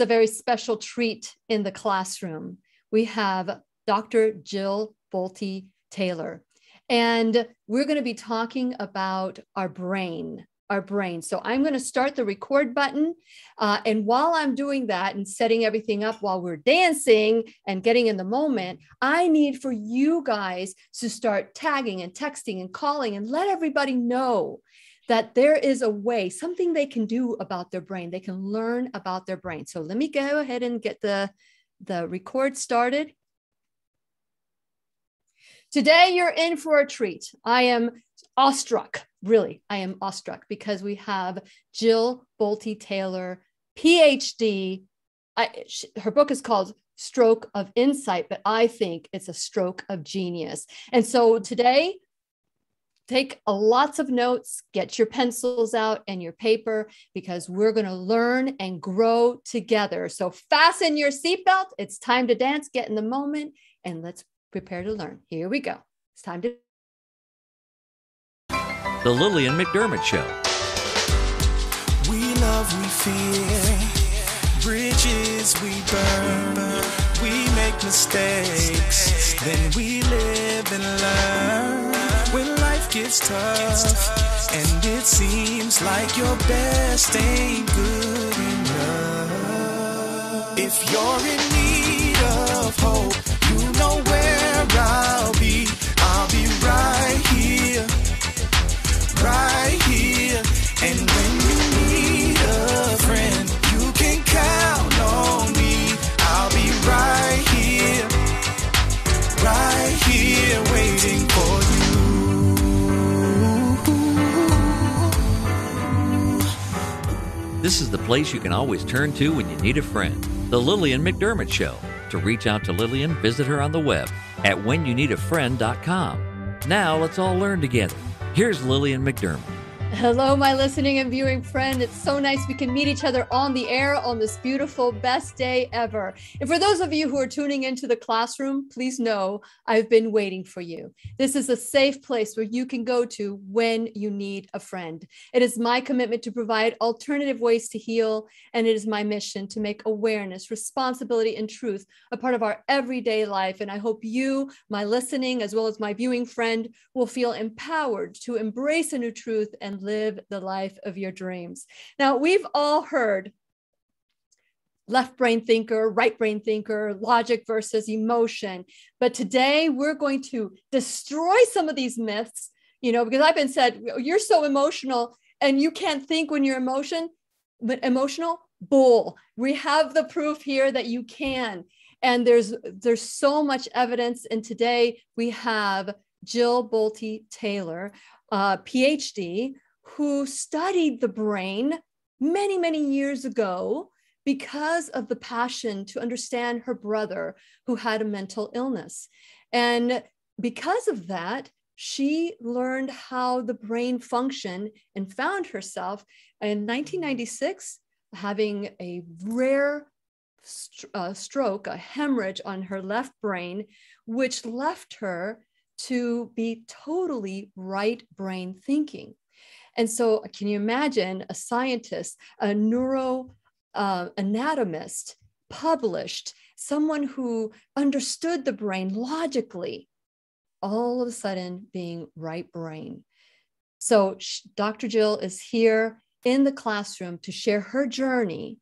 a very special treat in the classroom. We have Dr. Jill Bolte Taylor, and we're going to be talking about our brain. Our brain. So I'm going to start the record button. Uh, and while I'm doing that and setting everything up while we're dancing and getting in the moment, I need for you guys to start tagging and texting and calling and let everybody know that there is a way, something they can do about their brain. They can learn about their brain. So let me go ahead and get the, the record started. Today, you're in for a treat. I am awestruck, really, I am awestruck because we have Jill Bolte Taylor, PhD. I, her book is called Stroke of Insight, but I think it's a stroke of genius. And so today, take a lots of notes, get your pencils out and your paper because we're going to learn and grow together. So fasten your seatbelt. It's time to dance, get in the moment, and let's prepare to learn. Here we go. It's time to. The Lillian McDermott Show. We love, we fear. Bridges we burn. We make mistakes. Then we live and learn gets tough, and it seems like your best ain't good enough. If you're in need of hope, you know where. I'll This is the place you can always turn to when you need a friend. The Lillian McDermott Show. To reach out to Lillian, visit her on the web at whenyouneedafriend.com. Now let's all learn together. Here's Lillian McDermott. Hello, my listening and viewing friend. It's so nice we can meet each other on the air on this beautiful, best day ever. And for those of you who are tuning into the classroom, please know I've been waiting for you. This is a safe place where you can go to when you need a friend. It is my commitment to provide alternative ways to heal, and it is my mission to make awareness, responsibility, and truth a part of our everyday life. And I hope you, my listening, as well as my viewing friend, will feel empowered to embrace a new truth and live the life of your dreams. Now, we've all heard left brain thinker, right brain thinker, logic versus emotion. But today we're going to destroy some of these myths, you know, because I've been said, you're so emotional and you can't think when you're emotion, but emotional bull. We have the proof here that you can. And there's there's so much evidence. And today we have Jill Bolte Taylor, uh, PhD, who studied the brain many, many years ago because of the passion to understand her brother who had a mental illness. And because of that, she learned how the brain functioned and found herself in 1996 having a rare uh, stroke, a hemorrhage on her left brain, which left her to be totally right brain thinking. And so, can you imagine a scientist, a neuro uh, anatomist, published, someone who understood the brain logically, all of a sudden being right brain? So, Dr. Jill is here in the classroom to share her journey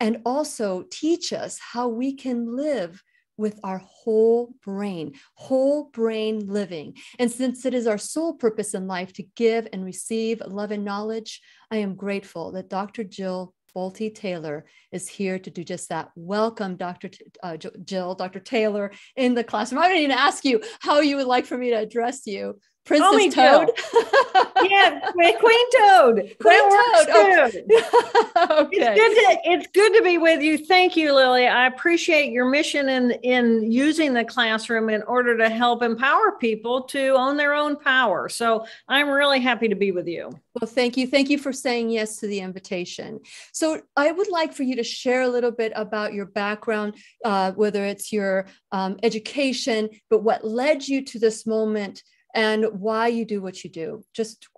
and also teach us how we can live with our whole brain, whole brain living. And since it is our sole purpose in life to give and receive love and knowledge, I am grateful that Dr. Jill Bolte Taylor is here to do just that. Welcome, Dr. T- uh, Jill, Dr. Taylor, in the classroom. I didn't even ask you how you would like for me to address you. Princess Toad. yeah, Queen Toad. Queen Toad. Oh. okay. It's good, to, it's good to be with you. Thank you, Lily. I appreciate your mission in in using the classroom in order to help empower people to own their own power. So I'm really happy to be with you. Well, thank you. Thank you for saying yes to the invitation. So I would like for you to share a little bit about your background, uh, whether it's your um, education, but what led you to this moment and why you do what you do. Just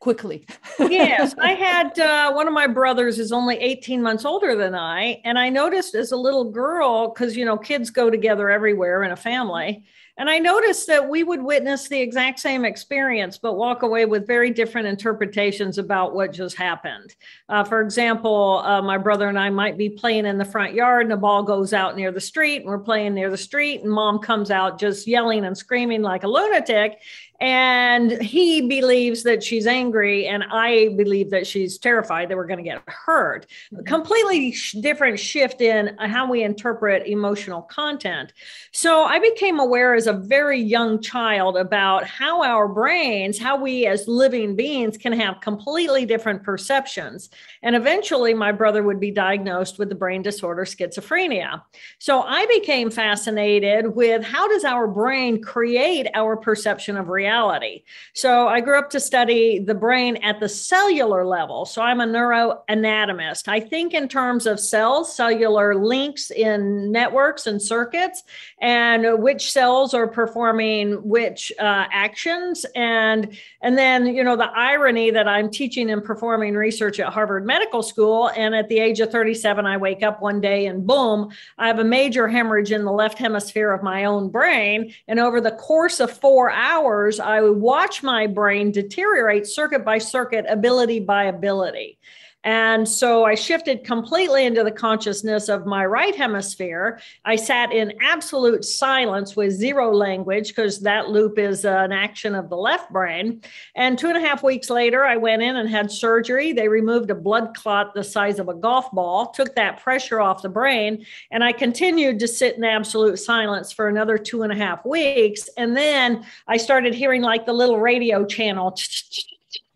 quickly. yes, I had uh, one of my brothers is only 18 months older than I. And I noticed as a little girl, because, you know, kids go together everywhere in a family. And I noticed that we would witness the exact same experience, but walk away with very different interpretations about what just happened. Uh, for example, uh, my brother and I might be playing in the front yard, and the ball goes out near the street, and we're playing near the street, and mom comes out just yelling and screaming like a lunatic and he believes that she's angry and i believe that she's terrified that we're going to get hurt. Mm-hmm. completely sh- different shift in how we interpret emotional content. So i became aware as a very young child about how our brains how we as living beings can have completely different perceptions. And eventually my brother would be diagnosed with the brain disorder schizophrenia. So i became fascinated with how does our brain create our perception of reality reality. So I grew up to study the brain at the cellular level. So I'm a neuroanatomist. I think in terms of cells, cellular links in networks and circuits, and which cells are performing which uh, actions. And, and then, you know, the irony that I'm teaching and performing research at Harvard Medical School. And at the age of 37, I wake up one day and boom, I have a major hemorrhage in the left hemisphere of my own brain. And over the course of four hours, years, I would watch my brain deteriorate circuit by circuit, ability by ability. And so I shifted completely into the consciousness of my right hemisphere. I sat in absolute silence with zero language because that loop is an action of the left brain. And two and a half weeks later, I went in and had surgery. They removed a blood clot the size of a golf ball, took that pressure off the brain. And I continued to sit in absolute silence for another two and a half weeks. And then I started hearing like the little radio channel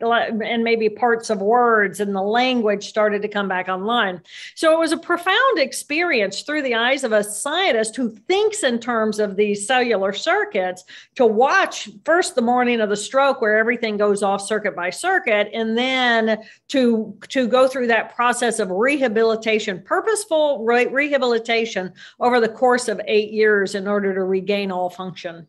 and maybe parts of words and the language started to come back online. So it was a profound experience through the eyes of a scientist who thinks in terms of these cellular circuits to watch first the morning of the stroke where everything goes off circuit by circuit and then to to go through that process of rehabilitation purposeful re- rehabilitation over the course of 8 years in order to regain all function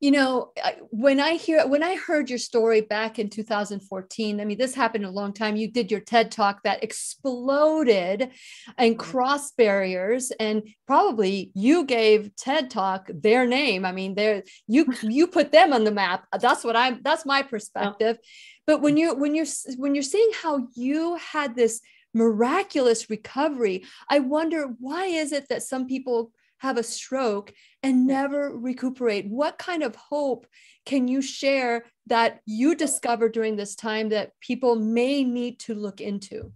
you know when i hear when i heard your story back in 2014 i mean this happened a long time. You did your ted talk that exploded and mm-hmm. crossed barriers and probably you gave ted talk their name. I mean there you you put them on the map. That's what i'm that's my perspective. But when you when you're when you're seeing how you had this miraculous recovery i wonder why is it that some people have a stroke and never recuperate? What kind of hope can you share that you discovered during this time that people may need to look into?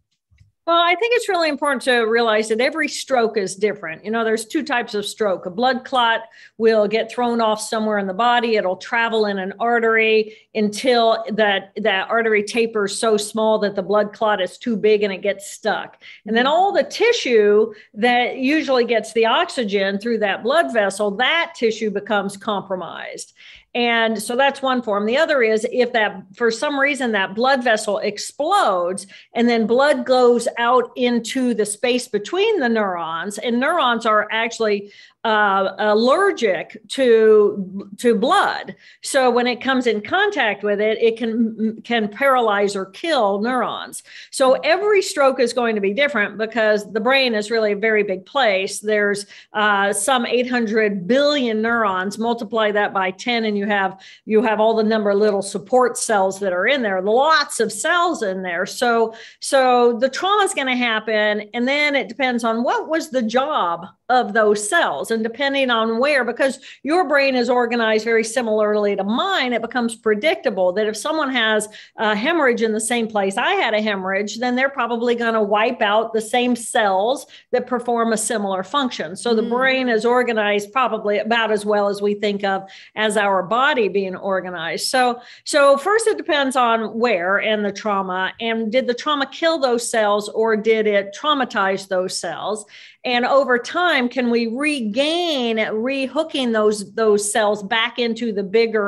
Well, I think it's really important to realize that every stroke is different. You know, there's two types of stroke. A blood clot will get thrown off somewhere in the body. It'll travel in an artery until that that artery tapers so small that the blood clot is too big and it gets stuck. And then mm-hmm. all the tissue that usually gets the oxygen through that blood vessel, that tissue becomes compromised. And so that's one form. The other is if that, for some reason, that blood vessel explodes and then blood goes out into the space between the neurons, and neurons are actually uh, allergic to to blood. So when it comes in contact with it, it can can paralyze or kill neurons. So every stroke is going to be different because the brain is really a very big place. There's uh, some 800 billion neurons. Multiply that by 10, and you have you have all the number of little support cells that are in there. Lots of cells in there. So so the trauma is going to happen, and then it depends on what was the job of those cells. And depending on where, because your brain is organized very similarly to mine, it becomes predictable that if someone has a hemorrhage in the same place I had a hemorrhage, then they're probably going to wipe out the same cells that perform a similar function. So the mm. brain is organized probably about as well as we think of as our body being organized. So, so first it depends on where and the trauma. And did the trauma kill those cells or did it traumatize those cells? And over time can we regain rehooking those those cells back into the bigger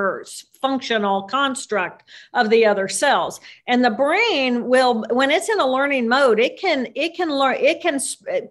functional construct of the other cells. And the brain will, when it's in a learning mode, it can it can learn it can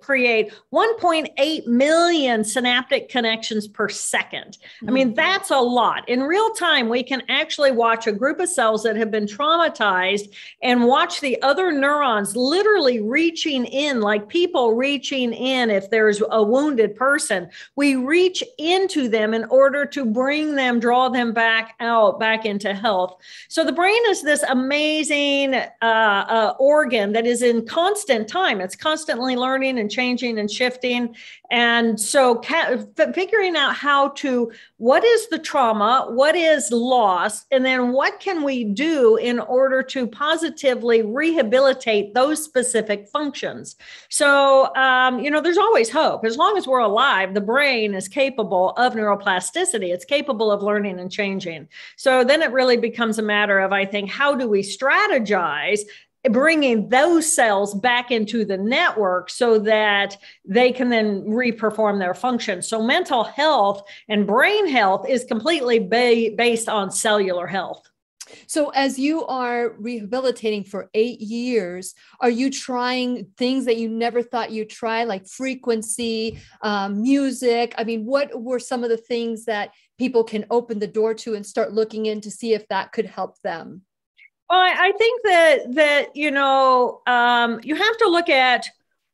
create 1.8 million synaptic connections per 2nd mm-hmm. I mean, mm-hmm. that's a lot. In real time, we can actually watch a group of cells that have been traumatized and watch the other neurons literally reaching in, like people reaching in if there's a wounded person. We reach into them in order to bring them, draw them back out, back into health. So the brain is this amazing uh, uh, organ that is in constant time. It's constantly learning and changing and shifting. And so ca- figuring out how to, what is the trauma? What is loss? And then what can we do in order to positively rehabilitate those specific functions? So, um, you know, there's always hope. As long as we're alive, the brain is capable of neuroplasticity. It's capable of learning and changing. So then it really becomes a matter of, I think, how do we strategize bringing those cells back into the network so that they can then reperform their function. So, mental health and brain health is completely ba- based on cellular health. So, as you are rehabilitating for eight years, are you trying things that you never thought you'd try, like frequency, um, music? I mean, what were some of the things that people can open the door to and start looking in to see if that could help them? Well, I think that that you know um, you have to look at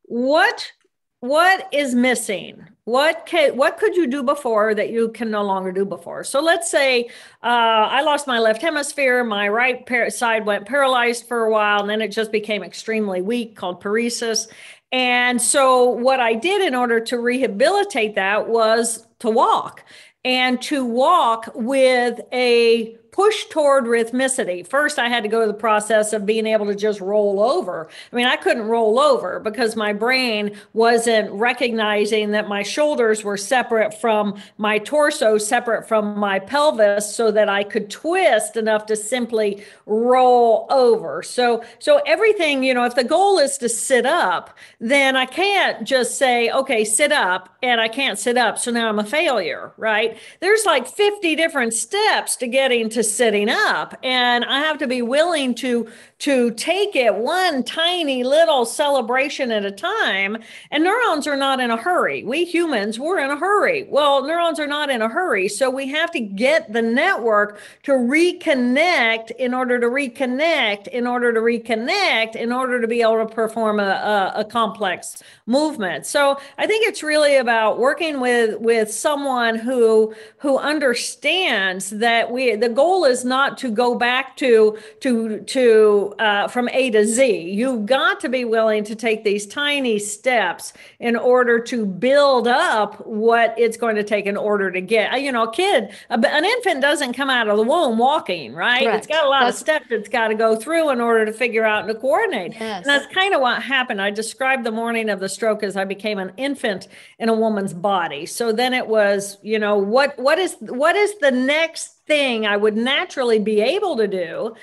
what what is missing? What can what could you do before that you can no longer do before? So let's say uh, i lost my left hemisphere my right par- side went paralyzed for a while and then it just became extremely weak called paresis. And so what i did in order to rehabilitate that was to walk and to walk with a push toward rhythmicity. First, I had to go to the process of being able to just roll over. I mean, I couldn't roll over because my brain wasn't recognizing that my shoulders were separate from my torso, separate from my pelvis, so that I could twist enough to simply roll over. So, so everything, you know, if the goal is to sit up, then I can't just say, okay, sit up, and I can't sit up. So now I'm a failure, right? There's like 50 different steps to getting to sitting up. And i have to be willing to to take it one tiny little celebration at a time and neurons are not in a hurry. We humans we're in a hurry. Well neurons are not in a hurry so we have to get the network to reconnect in order to reconnect in order to reconnect in order to be able to perform a, a, a complex movement. So i think it's really about working with with someone who who understands that we the goal goal is not to go back to to to uh, from A to Z. You've got to be willing to take these tiny steps in order to build up what it's going to take in order to get. You know, a kid, an infant doesn't come out of the womb walking, right? Correct. It's got a lot that's, of steps it's got to go through in order to figure out and to coordinate. Yes. And that's kind of what happened. I described the morning of the stroke as I became an infant in a woman's body. So then it was, you know, what what is what is the next thing I would naturally be able to do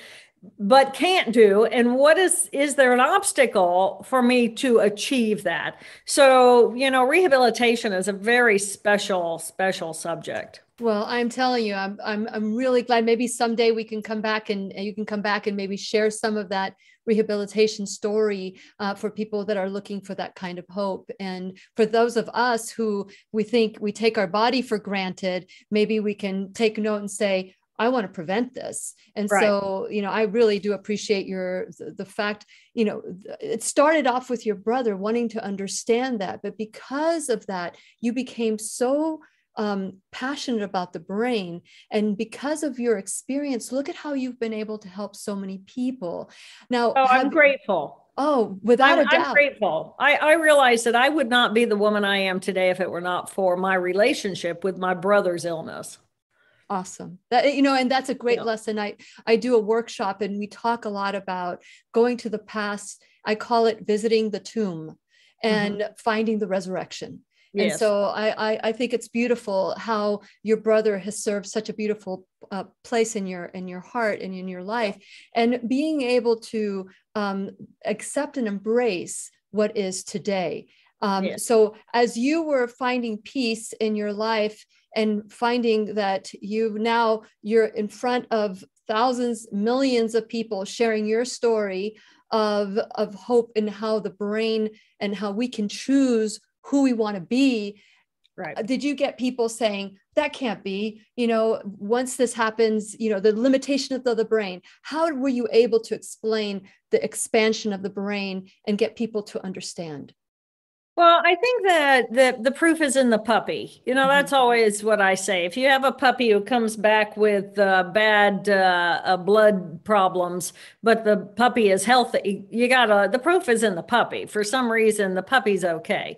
but can't do and what is is there an obstacle for me to achieve that? So you know rehabilitation is a very special special subject. Well i'm telling you i'm i'm, I'm really glad. Maybe someday we can come back and you can come back and maybe share some of that rehabilitation story uh, for people that are looking for that kind of hope. And for those of us who we think we take our body for granted, maybe we can take note and say, I want to prevent this. And right. so, you know, I really do appreciate your the, fact, you know, it started off with your brother wanting to understand that, but because of that, you became so um, passionate about the brain. And because of your experience, look at how you've been able to help so many people. Now, oh, I'm grateful. Oh, without I'm, a doubt. I'm grateful. I, I realize that I would not be the woman I am today if it were not for my relationship with my brother's illness. Awesome. That you know, and that's a great yeah. lesson. I I do a workshop and we talk a lot about going to the past. I call it visiting the tomb and mm-hmm. finding the resurrection and so I, I, I think it's beautiful how your brother has served such a beautiful uh, place in your in your heart and in your life, and being able to um, accept and embrace what is today. Um, yes. So as you were finding peace in your life and finding that you now you're in front of thousands, millions of people sharing your story of, of hope and how the brain and how we can choose who we want to be. Right. Did you get people saying, that can't be, you know, once this happens, you know, the limitation of the, the brain? How were you able to explain the expansion of the brain and get people to understand? Well, I think that the the proof is in the puppy. You know, that's mm-hmm. always what I say. If you have a puppy who comes back with uh, bad uh, uh, blood problems, but the puppy is healthy, you gotta. The proof is in the puppy. For some reason, the puppy's okay.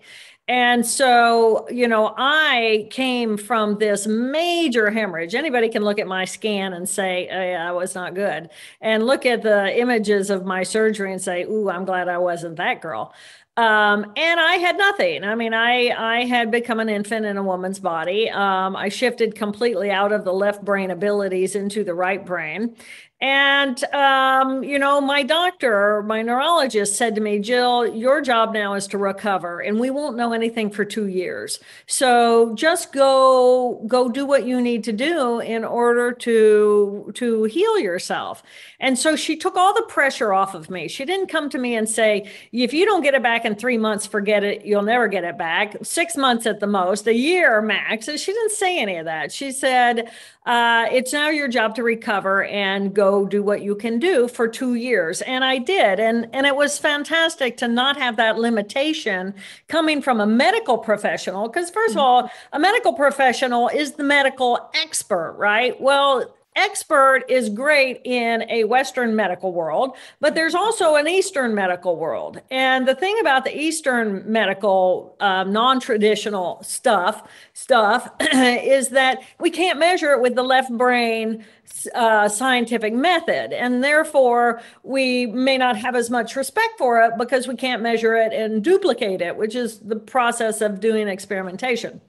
And so, you know, I came from this major hemorrhage. Anybody can look at my scan and say, oh, yeah, I was not good. And look at the images of my surgery and say, ooh, I'm glad I wasn't that girl. Um, and I had nothing. I mean, I I had become an infant in a woman's body. Um, I shifted completely out of the left brain abilities into the right brain, and, um, you know, my doctor, my neurologist said to me, Jill, your job now is to recover and we won't know anything for two years. So just go, go do what you need to do in order to, to heal yourself. And so she took all the pressure off of me. She didn't come to me and say, if you don't get it back in three months, forget it. You'll never get it back. Six months at the most, a year max. And she didn't say any of that. She said, uh, it's now your job to recover and go do what you can do for two years. And I did. And, and it was fantastic to not have that limitation coming from a medical professional. Because, 1st of mm-hmm. all, a medical professional is the medical expert, right? Well, expert is great in a Western medical world, but there's also an Eastern medical world. And the thing about the Eastern medical um, non-traditional stuff stuff is that we can't measure it with the left brain uh, scientific method, and therefore we may not have as much respect for it because we can't measure it and duplicate it, which is the process of doing experimentation.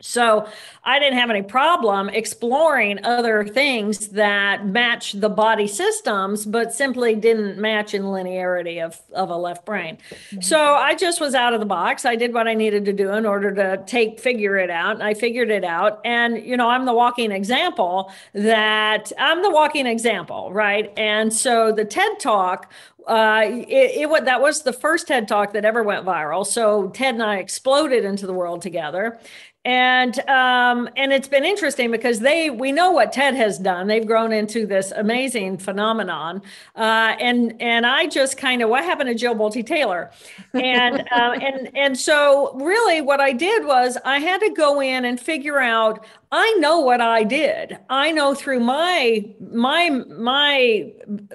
So I didn't have any problem exploring other things that match the body systems, but simply didn't match in linearity of, of a left brain. Mm-hmm. So I just was out of the box. I did what I needed to do in order to take, figure it out. And I figured it out. And, you know, I'm the walking example that I'm the walking example, right? And so the TED Talk uh, it, it, that was the first TED talk that ever went viral. So Ted and I exploded into the world together and um, and it's been interesting because they we know what TED has done. They've grown into this amazing phenomenon, uh, and and I just kind of what happened to Jill Bolte Taylor, and uh, and and so really what I did was I had to go in and figure out. I know what I did. I know through my my my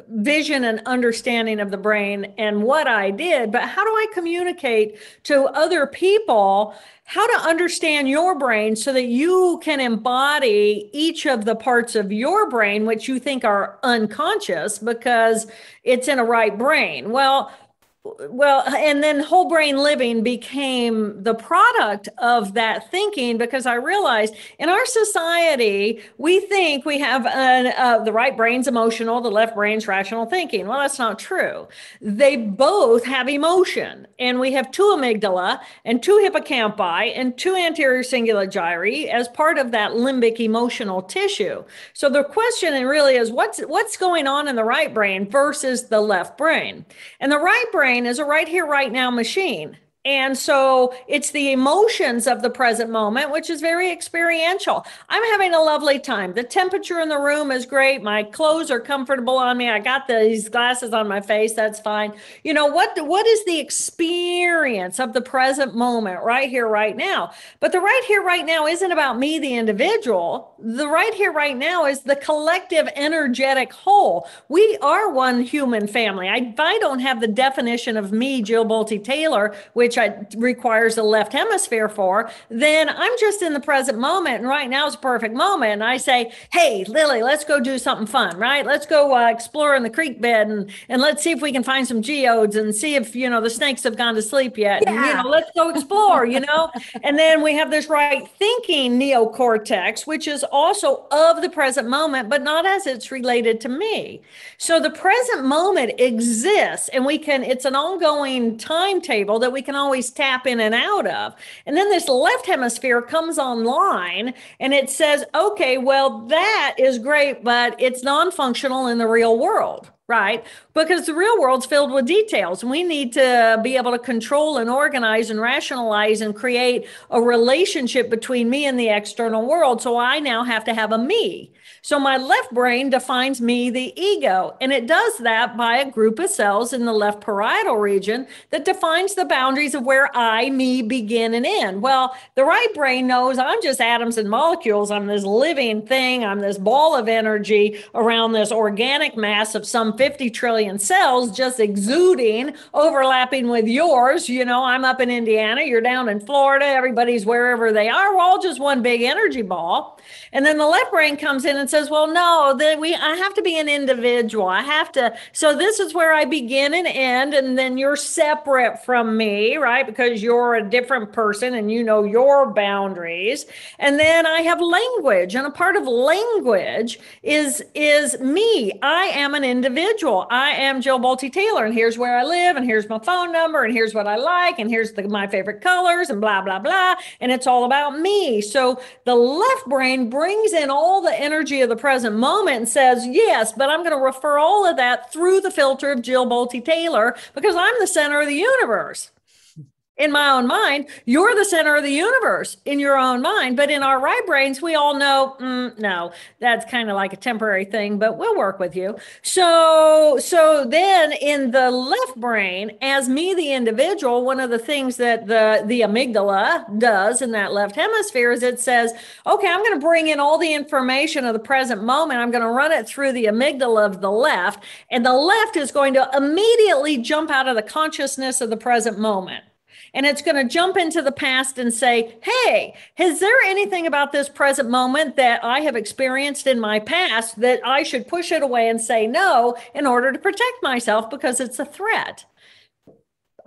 vision and understanding of the brain and what I did. But how do I communicate to other people? How to understand your brain so that you can embody each of the parts of your brain, which you think are unconscious because it's in a right brain. Well, well and then whole brain living became the product of that thinking because i realized in our society we think we have an, uh, the right brain's emotional the left brain's rational thinking. Well that's not true. They both have emotion and we have two amygdala and two hippocampi and two anterior cingulate gyri as part of that limbic emotional tissue. So the question really is what's what's going on in the right brain versus the left brain? And the right brain brain is a right here, right now machine. And so it's the emotions of the present moment, which is very experiential. I'm having a lovely time. The temperature in the room is great. My clothes are comfortable on me. I got these glasses on my face. That's fine. You know, what, what is the experience of the present moment right here, right now? But the right here, right now isn't about me, the individual. The right here, right now is the collective energetic whole. We are one human family. I, I don't have the definition of me, Jill Bolte Taylor, which which I, requires the left hemisphere for, then I'm just in the present moment. And right now is a perfect moment. And I say, hey, Lily, let's go do something fun, right? Let's go uh, explore in the creek bed and, and let's see if we can find some geodes and see if, you know, the snakes have gone to sleep yet. Yeah. And, you know, let's go explore, you know? and then we have this right thinking neocortex, which is also of the present moment, but not as it's related to me. So the present moment exists and we can, it's an ongoing timetable that we can always tap in and out of. And then this left hemisphere comes online and it says, okay, well, that is great, but it's non functional in the real world right? Because the real world's filled with details. We need to be able to control and organize and rationalize and create a relationship between me and the external world. So I now have to have a me. So my left brain defines me, the ego, and it does that by a group of cells in the left parietal region that defines the boundaries of where I, me begin and end. Well, the right brain knows I'm just atoms and molecules. I'm this living thing. I'm this ball of energy around this organic mass of some 50 trillion cells just exuding, overlapping with yours. You know, I'm up in Indiana, you're down in Florida, everybody's wherever they are. We're all just one big energy ball. And then the left brain comes in and says, "Well, no, that we I have to be an individual. I have to so this is where I begin and end and then you're separate from me, right? Because you're a different person and you know your boundaries. And then I have language and a part of language is is me. I am an individual. I am Jill Bolte Taylor and here's where I live and here's my phone number and here's what I like and here's the, my favorite colors and blah blah blah and it's all about me. So the left brain brings in all the energy of the present moment and says, yes, but I'm going to refer all of that through the filter of Jill Bolte Taylor because I'm the center of the universe in my own mind, you're the center of the universe in your own mind. But in our right brains, we all know, mm, no, that's kind of like a temporary thing, but we'll work with you. So, so then in the left brain, as me, the individual, one of the things that the, the amygdala does in that left hemisphere is it says, okay, I'm going to bring in all the information of the present moment. I'm going to run it through the amygdala of the left. And the left is going to immediately jump out of the consciousness of the present moment and it's going to jump into the past and say, Hey, is there anything about this present moment that I have experienced in my past that I should push it away and say no in order to protect myself because it's a threat?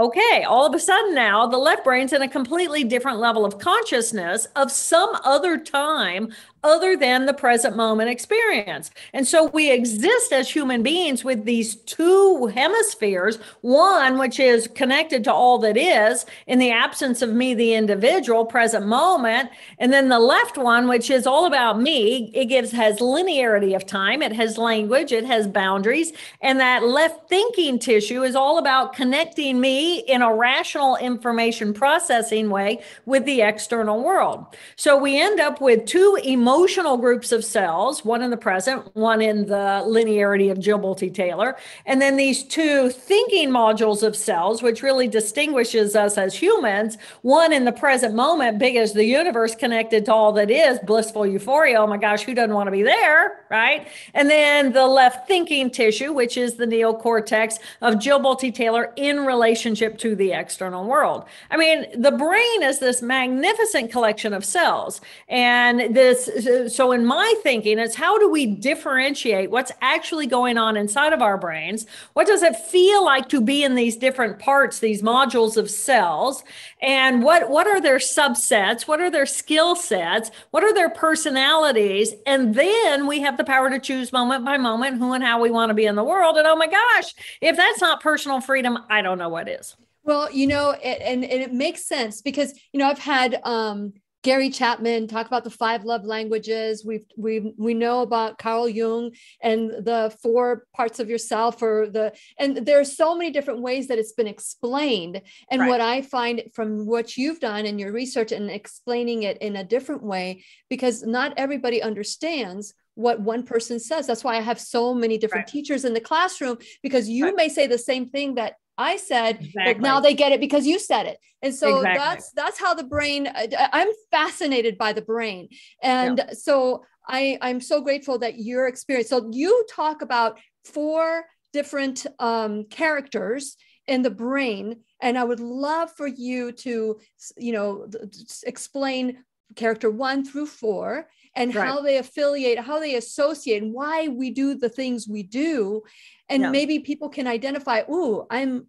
okay, all of a sudden now the left brain's in a completely different level of consciousness of some other time other than the present moment experience. And so we exist as human beings with these two hemispheres one, which is connected to all that is in the absence of me, the individual, present moment. And then the left one, which is all about me, it gives, has linearity of time, it has language, it has boundaries. And that left thinking tissue is all about connecting me in a rational information processing way with the external world. So we end up with two emotional emotional groups of cells, one in the present, one in the linearity of Jill Bolte Taylor, and then these two thinking modules of cells, which really distinguishes us as humans, one in the present moment, big as the universe connected to all that is, blissful euphoria. Oh my gosh, who doesn't want to be there? Right. And then the left thinking tissue, which is the neocortex of Jill Bolte Taylor in relationship to the external world. I mean, the brain is this magnificent collection of cells. And this so in my thinking it's how do we differentiate what's actually going on inside of our brains? What does it feel like to be in these different parts these modules of cells? And what what are their subsets? What are their skill sets? What are their personalities? And then we have the power to choose moment by moment who and how we want to be in the world. And oh my gosh if that's not personal freedom i don't know what is. Well you know it, and, and it makes sense because you know i've had um Gary Chapman talk about the five love languages. We've we we know about Carl Jung and the four parts of yourself, or the and there's so many different ways that it's been explained. And right. what I find from what you've done in your research and explaining it in a different way, because not everybody understands what one person says. That's why I have so many different right. teachers in the classroom because you right. may say the same thing that I said, exactly. but now they get it because you said it. And so exactly. that's that's how the brain uh, I'm fascinated by the brain. And yeah. so I I'm so grateful that your experience. So you talk about four different um, characters in the brain and I would love for you to you know explain character 1 through 4 and right. how they affiliate, how they associate, and why we do the things we do and Yeah. maybe people can identify ooh i'm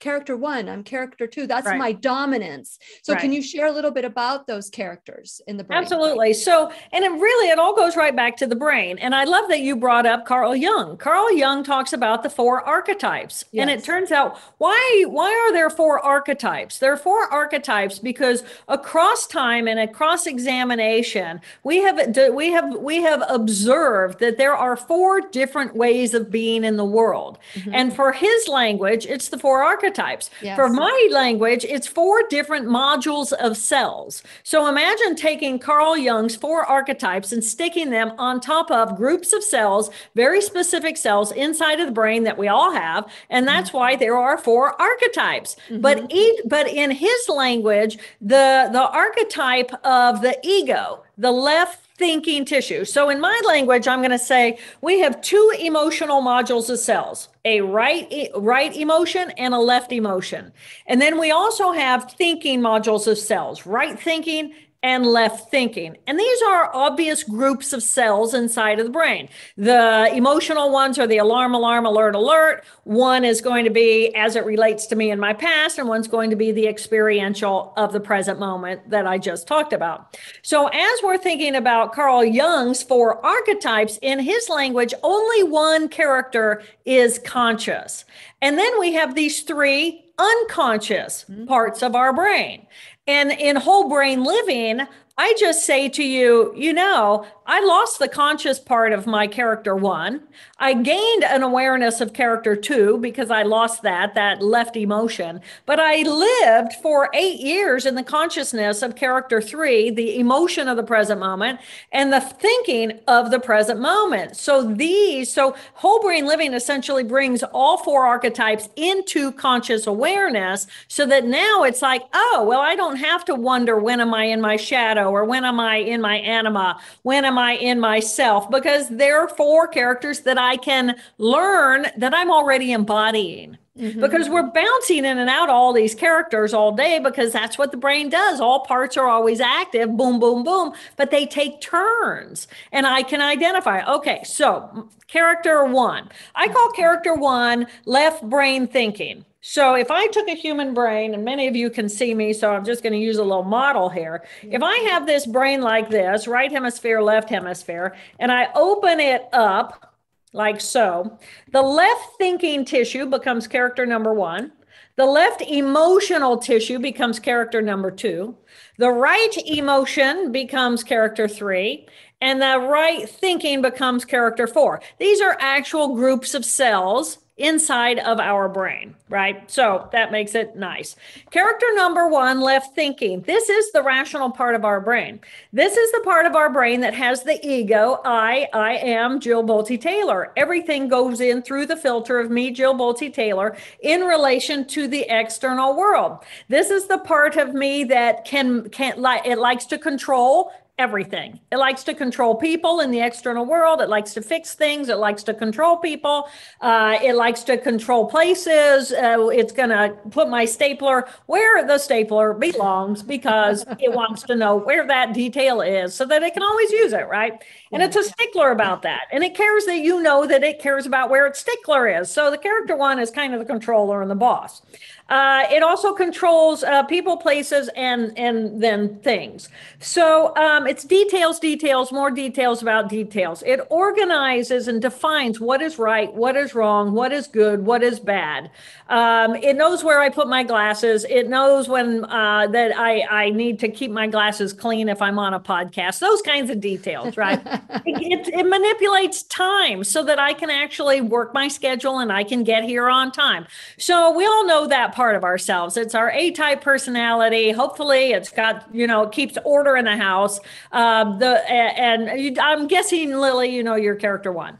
character one i'm character two that's Right. my dominance so Right. can you share a little bit about those characters in the brain Absolutely. So, and it really, it all goes right back to the brain. And I love that you brought up Carl Jung. Carl Jung talks about the four archetypes. And it turns out why, why are there four archetypes? There are four archetypes because across time and across examination, we have, we have, we have observed that there are four different ways of being in the world. Mm-hmm. And for his language, it's the four archetypes. Yes. For my language, it's four different modules of cells. So imagine taking Carl Jung's four archetypes and sticking them on top of groups of cells, very specific cells inside of the brain that we all have, and that's why mm-hmm. there are four archetypes. But mm-hmm. each, but in his language, the the archetype of the ego, the left thinking tissue. So in my language, I'm going to say we have two emotional modules of cells, a right right emotion and a left emotion. And then we also have thinking modules of cells, right thinking and left thinking. And these are obvious groups of cells inside of the brain. The emotional ones are the alarm, alarm, alert, alert. One is going to be as it relates to me in my past, and one's going to be the experiential of the present moment that I just talked about. So, as we're thinking about Carl Jung's four archetypes, in his language, only one character is conscious. And then we have these three unconscious mm-hmm. parts of our brain. And in whole brain living, I just say to you, you know, I lost the conscious part of my character one. I gained an awareness of character two because I lost that, that left emotion. But I lived for eight years in the consciousness of character three, the emotion of the present moment, and the thinking of the present moment. So these, so whole brain living essentially brings all four archetypes into conscious awareness so that now it's like, oh, well, I don't have to wonder when am I in my shadow or when am I in my anima? When am I in myself? Because there are four characters that I can learn that I'm already embodying. Mm-hmm. Because we're bouncing in and out all these characters all day because that's what the brain does. All parts are always active, boom, boom, boom, but they take turns. And I can identify, okay, so character one, I call character one left brain thinking. So if I took a human brain, and many of you can see me, so I'm just going to use a little model here. If I have this brain like this, right hemisphere, left hemisphere, and I open it up like so, the left thinking tissue becomes character number one. The left emotional tissue becomes character number two. The right emotion becomes character three. And the right thinking becomes character four. These are actual groups of cells inside of our brain, right? So that makes it nice. Character number one, left thinking. This is the rational part of our brain. This is the part of our brain that has the ego. I, I am Jill Bolte Taylor. Everything goes in through the filter of me, Jill Bolte Taylor, in relation to the external world. This is the part of me that can, can like, it likes to control everything. It likes to control people in the external world. It likes to fix things. It likes to control people. Uh, it likes to control places. Uh, it's going to put my stapler where the stapler belongs because it wants to know where that detail is so that it can always use it, right? And it's a stickler about that. And it cares that you know that it cares about where its stickler is. So the character one is kind of the controller and the boss. Uh, it also controls uh, people, places, and and then things. So um, it's details, details, more details about details. It organizes and defines what is right, what is wrong, what is good, what is bad. Um, it knows where I put my glasses. It knows when uh, that I I need to keep my glasses clean if I'm on a podcast. Those kinds of details, right? it, it, it manipulates time so that I can actually work my schedule and I can get here on time. So we all know that part of ourselves. It's our A-type personality. Hopefully, it's got you know it keeps order in the house. Um, the and you, I'm guessing Lily, you know your character one.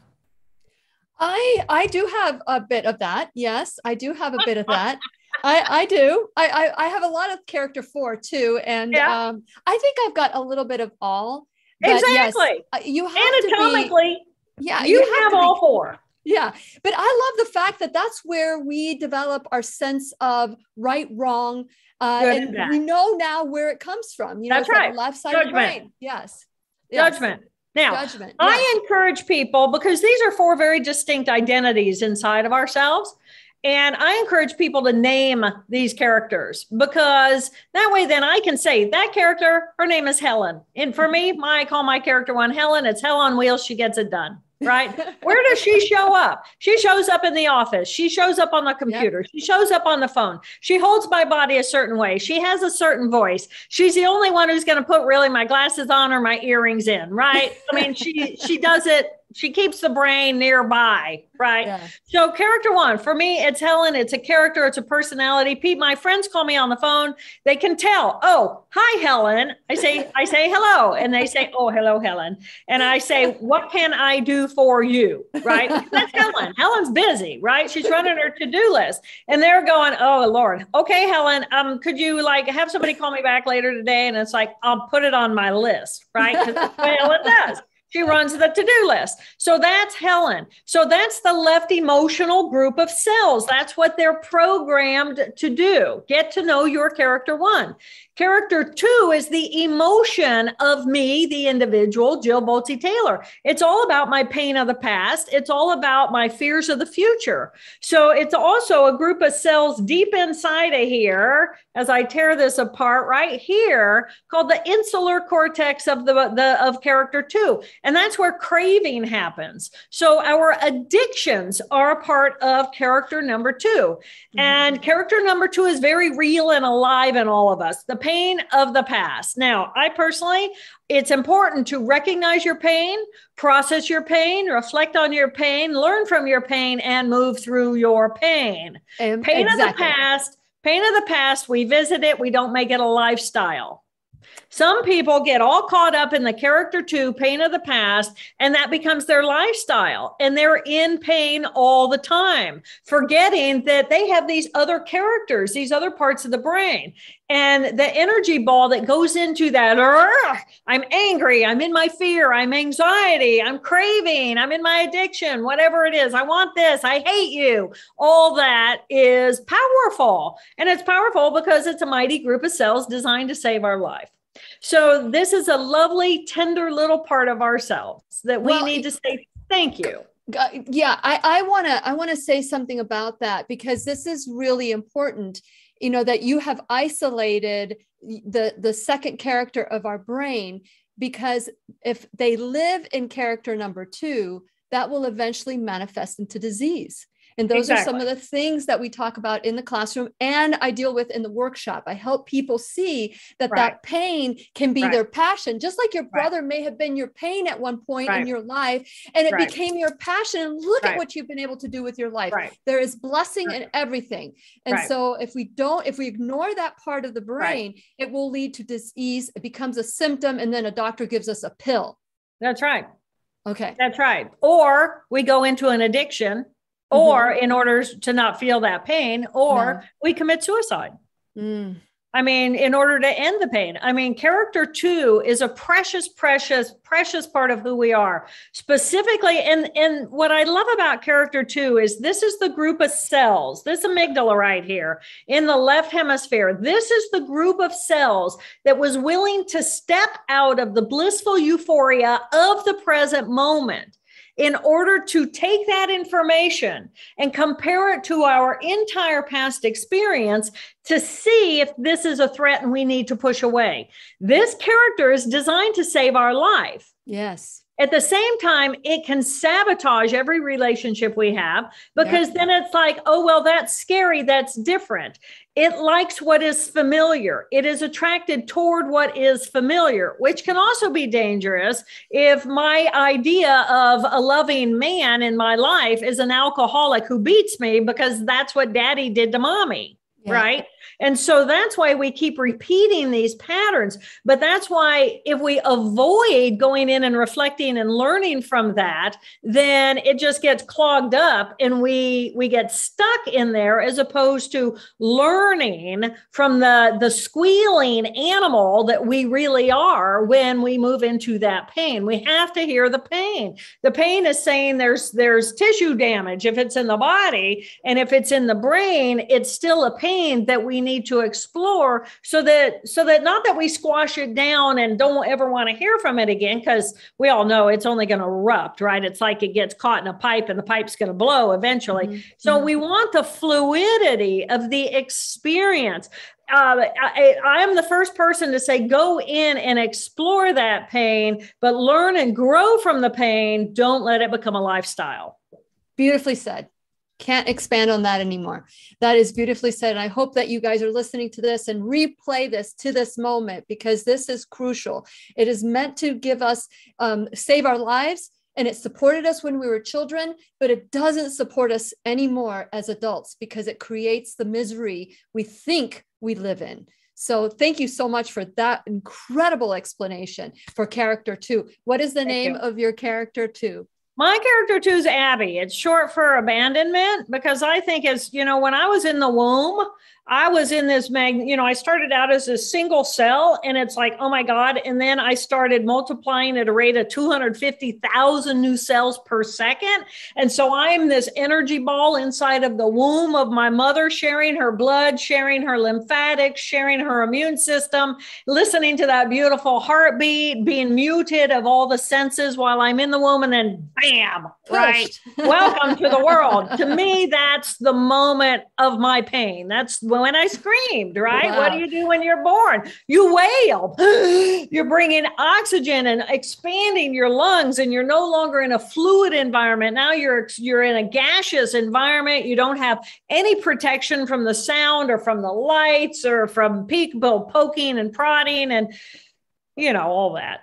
I I do have a bit of that. Yes, I do have a bit of that. I I do. I, I I have a lot of character four too, and Yeah. um, I think I've got a little bit of all. But yes, exactly. uh, you have to Anatomically, be. Yeah, you, have, to be- all four. Yeah, but I love the fact that that's where we develop our sense of right, wrong, uh, Good and bad. we know now where it comes from. You know, That's right. left side of the brain. Yes. Yes. Judgment. Now, Judgment, I yes. encourage people because these are four very distinct identities inside of ourselves. And I encourage people to name these characters because that way, then I can say that character, her name is Helen. And for me, my, I call my character one Helen. It's hell on wheels. She gets it done. Right. Where does she show up? She shows up in the office. She shows up on the computer. She shows up on the phone. She holds my body a certain way. She has a certain voice. She's the only one who's going to put really my glasses on or my earrings in. Right. I mean, she, she does it she keeps the brain nearby, right? Yeah. So character one, for me, it's Helen. It's a character. It's a personality. Pete, my friends call me on the phone. They can tell. Oh, hi, Helen. I say, I say hello, and they say, oh, hello, Helen. And I say, what can I do for you? Right? That's Helen. Helen's busy, right? She's running her to-do list, and they're going, oh Lord, okay, Helen. Um, could you like have somebody call me back later today? And it's like, I'll put it on my list, right? Because that's what Helen does. She runs the to do list. So that's Helen. So that's the left emotional group of cells. That's what they're programmed to do. Get to know your character one. Character two is the emotion of me, the individual, Jill Bolte Taylor. It's all about my pain of the past. It's all about my fears of the future. So it's also a group of cells deep inside of here, as I tear this apart right here, called the insular cortex of the, the of character two. And that's where craving happens. So our addictions are a part of character number 2 Mm-hmm. And character number two is very real and alive in all of us. The pain of the past. Now, I personally, it's important to recognize your pain, process your pain, reflect on your pain, learn from your pain, and move through your pain. Um, Pain of the past, pain of the past, we visit it, we don't make it a lifestyle. Some people get all caught up in the character two, pain of the past, and that becomes their lifestyle. And they're in pain all the time, forgetting that they have these other characters, these other parts of the brain. And the energy ball that goes into that, I'm angry, I'm in my fear, I'm anxiety, I'm craving, I'm in my addiction, whatever it is, I want this, I hate you. All that is powerful. And it's powerful because it's a mighty group of cells designed to save our life. So, this is a lovely, tender little part of ourselves that we Well, need to say thank you. Uh, yeah i i want to i want to say something about that because this is really important you know that you have isolated the the second character of our brain because if they live in character number 2 that will eventually manifest into disease and those are some of the things that we talk about in the classroom and I deal with in the workshop. I help people see that Right. that pain can be Right. their passion, just like your brother may have been your pain at one point in your life and it Right. became your passion. And look Right. at what you've been able to do with your life. Right. There is blessing Right. in everything. And Right. so if we don't, if we ignore that part of the brain, it will lead to disease. It becomes a symptom, and then a doctor gives us a pill. That's right. Okay. That's right. Or we go into an addiction, or in order to not feel that pain, or we commit suicide. Mm. I mean, in order to end the pain. I mean, character two is a precious, precious, precious part of who we are. Specifically, and, and what I love about character two is this is the group of cells, this amygdala right here in the left hemisphere. This is the group of cells that was willing to step out of the blissful euphoria of the present moment in order to take that information and compare it to our entire past experience to see if this is a threat and we need to push away. This character is designed to save our life. Yes. At the same time, it can sabotage every relationship we have because then it's like, oh, well, that's scary. That's different. It likes what is familiar. It is attracted toward what is familiar, which can also be dangerous if my idea of a loving man in my life is an alcoholic who beats me because that's what daddy did to mommy. Yeah. Right. And so that's why we keep repeating these patterns. But that's why if we avoid going in and reflecting and learning from that, then it just gets clogged up and we we get stuck in there as opposed to learning from the the squealing animal that we really are when we move into that pain. We have to hear the pain. The pain is saying there's there's tissue damage if it's in the body and if it's in the brain, it's still a pain that we need to explore so that so that not that we squash it down and don't ever want to hear from it again because we all know it's only going to erupt right it's like it gets caught in a pipe and the pipe's going to blow eventually mm-hmm. so we want the fluidity of the experience uh, I, I am the first person to say go in and explore that pain, but learn and grow from the pain. Don't let it become a lifestyle. Beautifully said. Can't expand on that anymore. That is beautifully said. And I hope that you guys are listening to this and replay this to this moment because this is crucial. It is meant to give us, um, save our lives. And it supported us when we were children, but it doesn't support us anymore as adults because it creates the misery we think we live in. So thank you so much for that incredible explanation for character two. What is the thank name you. of your character two? My character two is Abby. It's short for abandonment because I think as you know, when I was in the womb, I was in this mag, you know, I started out as a single cell and it's like, oh my God. And then I started multiplying at a rate of 250,000 new cells per second. And so I'm this energy ball inside of the womb of my mother, sharing her blood, sharing her lymphatics, sharing her immune system, listening to that beautiful heartbeat, being muted of all the senses while I'm in the womb. And then bam, right? Welcome to the world. To me, that's the moment of my pain. That's when I screamed, right? Wow. What do you do when you're born? You wail. you're bringing oxygen and expanding your lungs and you're no longer in a fluid environment. Now you're you're in a gaseous environment. You don't have any protection from the sound or from the lights or from people poking and prodding and you know all that.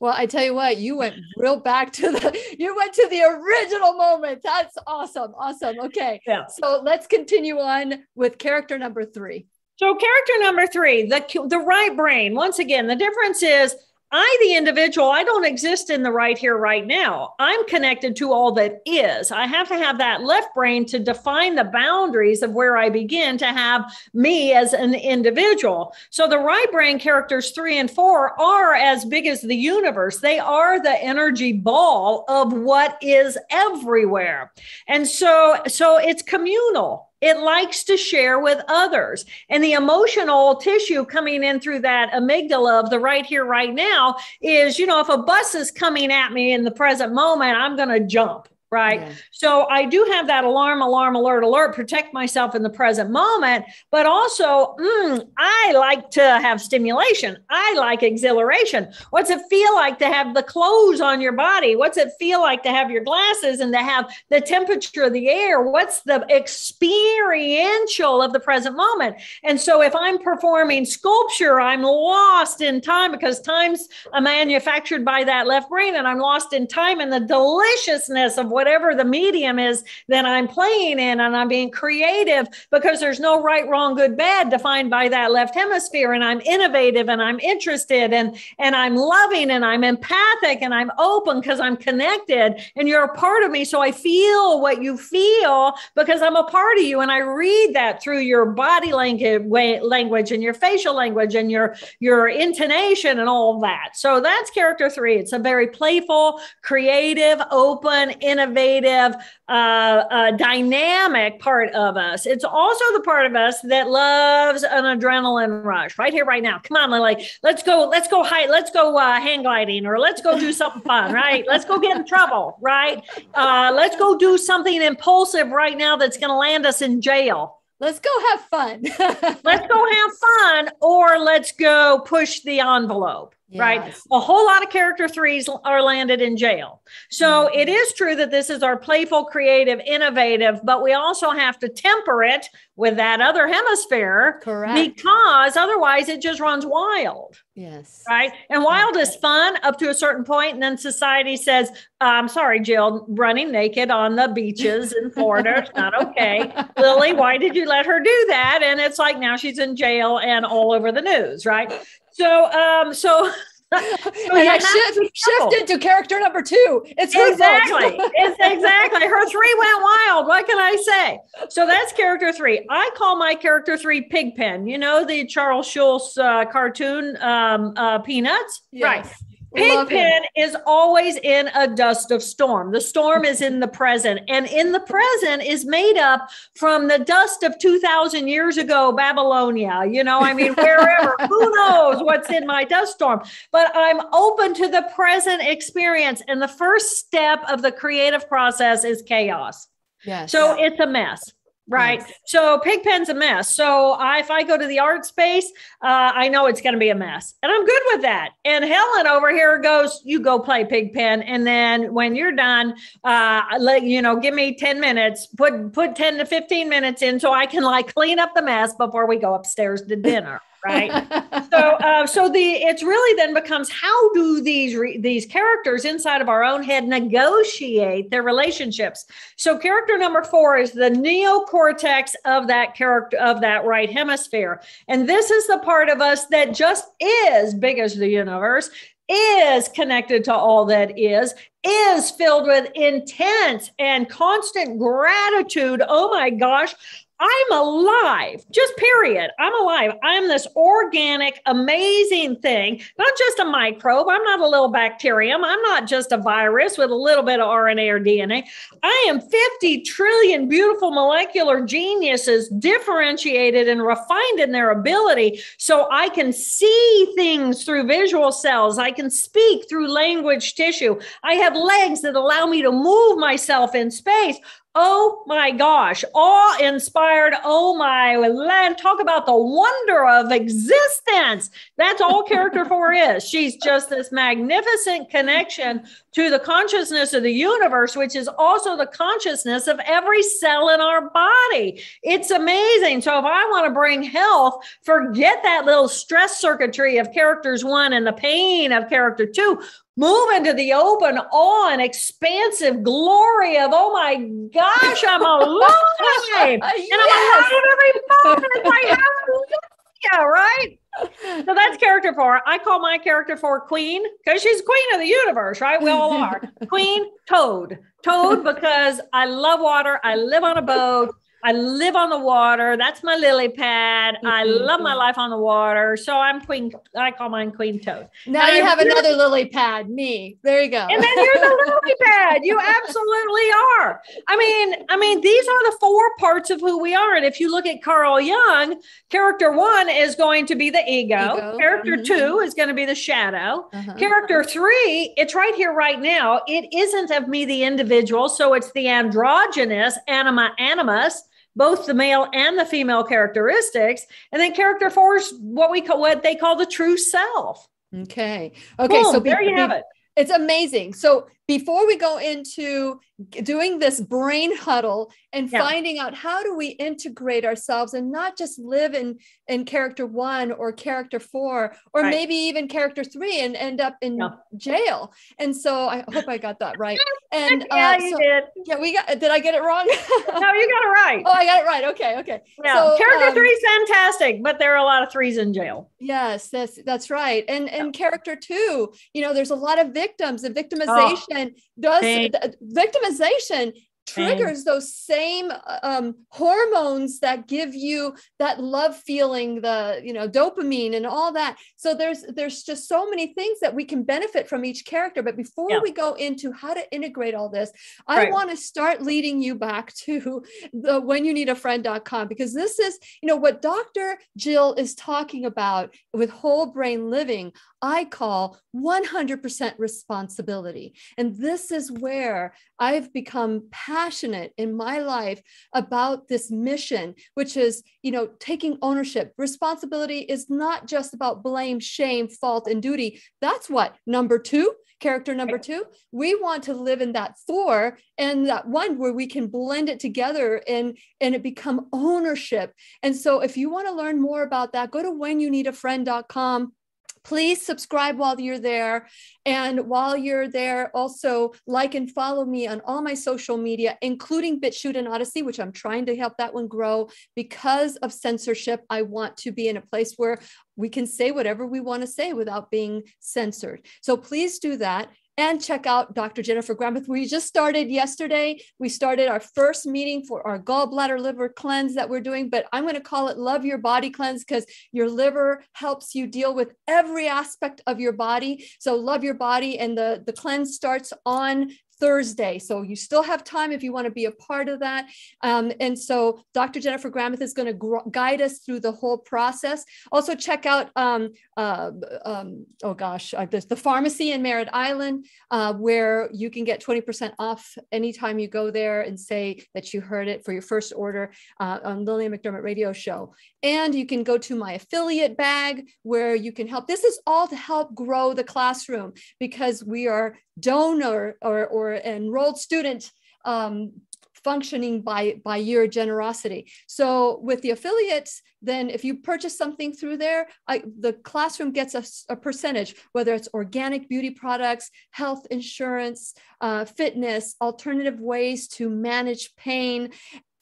Well, I tell you what, you went real back to the you went to the original moment. That's awesome. Awesome. Okay. Yeah. So let's continue on with character number 3. So character number 3, the the right brain. Once again, the difference is I, the individual, I don't exist in the right here, right now. I'm connected to all that is. I have to have that left brain to define the boundaries of where I begin to have me as an individual. So the right brain characters three and four are as big as the universe. They are the energy ball of what is everywhere. And so, so it's communal. It likes to share with others. And the emotional tissue coming in through that amygdala of the right here, right now is, you know, if a bus is coming at me in the present moment, I'm going to jump right? Yeah. So I do have that alarm, alarm, alert, alert, protect myself in the present moment. But also, mm, I like to have stimulation. I like exhilaration. What's it feel like to have the clothes on your body? What's it feel like to have your glasses and to have the temperature of the air? What's the experiential of the present moment? And so if I'm performing sculpture, I'm lost in time because time's manufactured by that left brain and I'm lost in time and the deliciousness of what whatever the medium is that I'm playing in, and I'm being creative because there's no right, wrong, good, bad defined by that left hemisphere. And I'm innovative and I'm interested and, and I'm loving and I'm empathic and I'm open because I'm connected and you're a part of me. So I feel what you feel because I'm a part of you. And I read that through your body language, language and your facial language and your, your intonation and all that. So that's character three. It's a very playful, creative, open, innovative innovative, uh, uh, dynamic part of us. It's also the part of us that loves an adrenaline rush right here, right now. Come on, Lily, let's go, let's go high, let's go uh, hang gliding, or let's go do something fun, right? Let's go get in trouble, right? Uh, let's go do something impulsive right now that's going to land us in jail. Let's go have fun. let's go have fun, or let's go push the envelope yes. right? A whole lot of character threes are landed in jail. So mm-hmm. it is true that this is our playful, creative, innovative, but we also have to temper it with that other hemisphere. Correct. Because otherwise it just runs wild. Yes. Right. And wild okay. is fun up to a certain point, And then society says, I'm sorry, Jill, running naked on the beaches in Florida. it's not okay. Lily, why did you let her do that? And it's like now she's in jail and all over the news. Right. So, um, so. so and I shift, shifted to character number two. It's exactly, it's exactly. Her three went wild. What can I say? So that's character three. I call my character three Pigpen. You know the Charles Schulz uh, cartoon um, uh, Peanuts, yes. right? Pigpen is always in a dust of storm. The storm is in the present, and in the present is made up from the dust of 2,000 years ago, Babylonia. You know, I mean, wherever, who knows what's in my dust storm? But I'm open to the present experience. And the first step of the creative process is chaos. Yes. So it's a mess right. Yes. so pigpen's a mess. So I, if i go to the art space uh, i know it's going to be a mess and i'm good with that. And helen over here goes you go play pigpen and then when you're done uh, let you know give me 10 minutes put put 10 to 15 minutes in so i can like clean up the mess before we go upstairs to dinner right? So uh, so the it's really then becomes how do these re, these characters inside of our own head negotiate their relationships? So character number four is the neocortex of that character of that right hemisphere. And this is the part of us that just is big as the universe is connected to all that is, is filled with intense and constant gratitude. Oh my gosh, I'm alive, just period. I'm alive. I'm this organic, amazing thing, not just a microbe. I'm not a little bacterium. I'm not just a virus with a little bit of RNA or DNA. I am 50 trillion beautiful molecular geniuses differentiated and refined in their ability. So I can see things through visual cells. I can speak through language tissue. I have legs that allow me to move myself in space. Oh my gosh, awe inspired. Oh my land. Talk about the wonder of existence. That's all character four is. She's just this magnificent connection to the consciousness of the universe, which is also the consciousness of every cell in our body. It's amazing. So if I want to bring health, forget that little stress circuitry of characters one and the pain of character two move into the open awe and expansive glory of oh my gosh i'm alive! And i'm alive every moment like hallelujah right? So that's character four. I call my character four queen because she's queen of the universe right? We all are. Queen toad. Toad because i love water i live on a boat I live on the water. That's my lily pad. Mm-hmm. I love my life on the water. So I'm Queen. I call mine Queen Toad. Now, you have another lily pad, me. There you go. And then you're the lily pad. You absolutely are. I mean, I mean, these are the four parts of who we are. And if you look at Carl Jung, character one is going to be the ego. ego. Character mm-hmm. two is going to be the shadow. Uh-huh. Character three, it's right here, right now. It isn't of me, the individual. So it's the androgynous anima animus both the male and the female characteristics. And then character four is what we call what they call the true self. Okay. Okay. Boom, so there be, you have it. It's amazing. So before we go into doing this brain huddle and yeah. finding out how do we integrate ourselves and not just live in in character one or character four or right. maybe even character three and end up in yeah. jail. And so i hope i got that right. And yeah uh, you did. yeah we got did i get it wrong? No you got it right. Oh i got it right. Okay okay. Yeah. So, character um, three is fantastic but there are a lot of threes in jail. Yes that's that's right. And and character two you know there's a lot of victims and victimization oh, does victimization triggers those same um, hormones that give you that love feeling the you know dopamine and all that. So there's there's just so many things that we can benefit from each character. But before yeah. we go into how to integrate all this i right. want to start leading you back to the when you need a friend.com because this is you know what dr jill is talking about with whole brain living I call 100% responsibility. And this is where I've become passionate in my life about this mission, which is, you know, taking ownership. Responsibility is not just about blame, shame, fault, and duty. That's what number two, character number two. We want to live in that four and that one where we can blend it together and, and it become ownership. And so if you want to learn more about that, go to whenyouneedafriend.com please subscribe while you're there. And while you're there, also like and follow me on all my social media, including BitChute and Odysee, which I'm trying to help that one grow because of censorship. I want to be in a place where we can say whatever we want to say without being censored. So please do that. And check out Dr. Jennifer Grameth. We just started yesterday. We started our first meeting for our gallbladder liver cleanse that we're doing, but I'm going to call it Love Your Body Cleanse because your liver helps you deal with every aspect of your body. So love your body and the, the cleanse starts on Thursday. So you still have time if you want to be a part of that. Um, and so Dr. Jennifer Grameth is going to gr- guide us through the whole process. Also check out, um, uh, um, oh gosh, uh, the, the, pharmacy in Merritt Island, uh, where you can get 20% off anytime you go there and say that you heard it for your first order uh, on Lillian McDermott radio show. And you can go to my affiliate bag where you can help. This is all to help grow the classroom because we are donor or, or enrolled student um, functioning by, by your generosity. So with the affiliates, then if you purchase something through there, I, the classroom gets a, a, percentage, whether it's organic beauty products, health insurance, uh, fitness, alternative ways to manage pain,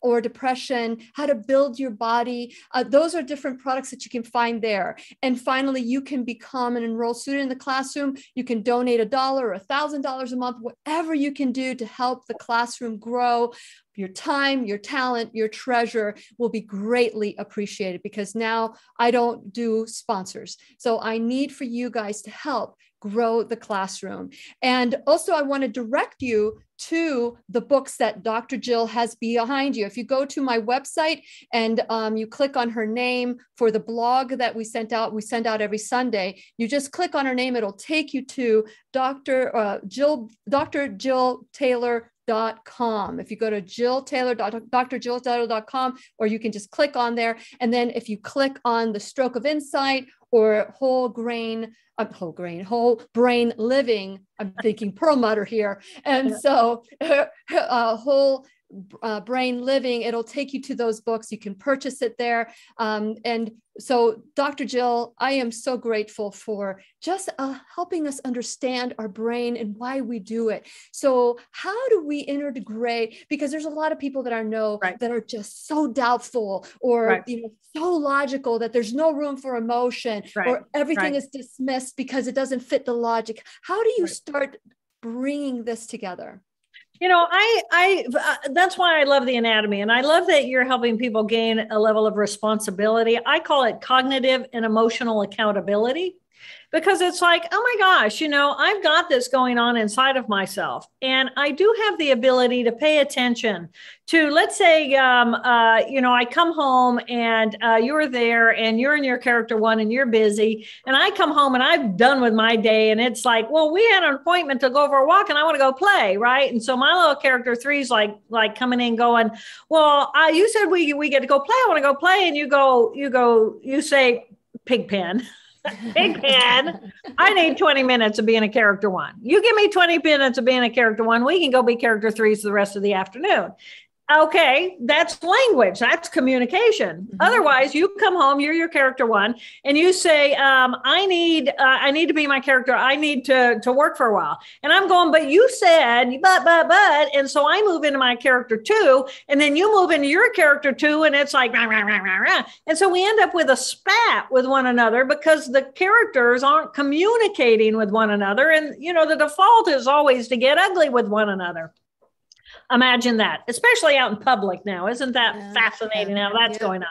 or depression, how to build your body. Uh, those are different products that you can find there. And finally, you can become an enrolled student in the classroom. You can donate a dollar or a thousand dollars a month, whatever you can do to help the classroom grow. Your time, your talent, your treasure will be greatly appreciated because now I don't do sponsors. So I need for you guys to help grow the classroom. And also, I want to direct you to the books that Dr. Jill has behind you. If you go to my website and um, you click on her name for the blog that we sent out, we send out every Sunday. You just click on her name; it'll take you to Dr. Uh, Jill, Dr. Jill Taylor Dot com. If you go to Jill Taylor, Dr. Jill Taylor.com, or you can just click on there. And then if you click on the stroke of insight or whole grain, uh, whole grain, whole brain living, I'm thinking Perlmutter here. And so uh, whole uh, brain living it'll take you to those books. You can purchase it there. Um, and so dr jill i am so grateful for just uh, helping us understand our brain and why we do it. So how do we integrate because there's a lot of people that i know right. that are just so doubtful or right. you know so logical that there's no room for emotion right. or everything is dismissed because it doesn't fit the logic. How do you start bringing this together you know i i uh, that's why i love the anatomy and i love that you're helping people gain a level of responsibility. I call it cognitive and emotional accountability because it's like, oh my gosh, you know, I've got this going on inside of myself. And I do have the ability to pay attention to, let's say, um, uh, you know, I come home and uh, you're there and you're in your character one and you're busy. And I come home and I'm done with my day. And it's like, well, we had an appointment to go for a walk and I want to go play. Right. And so my little character three is like, like coming in going, well, uh, you said we, we get to go play. I want to go play. And you go, you go, you say, pigpen. Pigpen, I need 20 minutes of being a character one. You give me 20 minutes of being a character one, we can go be character threes the rest of the afternoon okay that's language that's communication. Mm-hmm. otherwise you come home you're your character one and you say um, i need uh, i need to be my character. I need to to work for a while. And i'm going but you said but but but and so i move into my character two and then you move into your character two and it's like rah, rah, rah, and so we end up with a spat with one another because the characters aren't communicating with one another and you know the default is always to get ugly with one another Imagine that, especially out in public now. Isn't that yeah, fascinating yeah, how that's yeah. going on?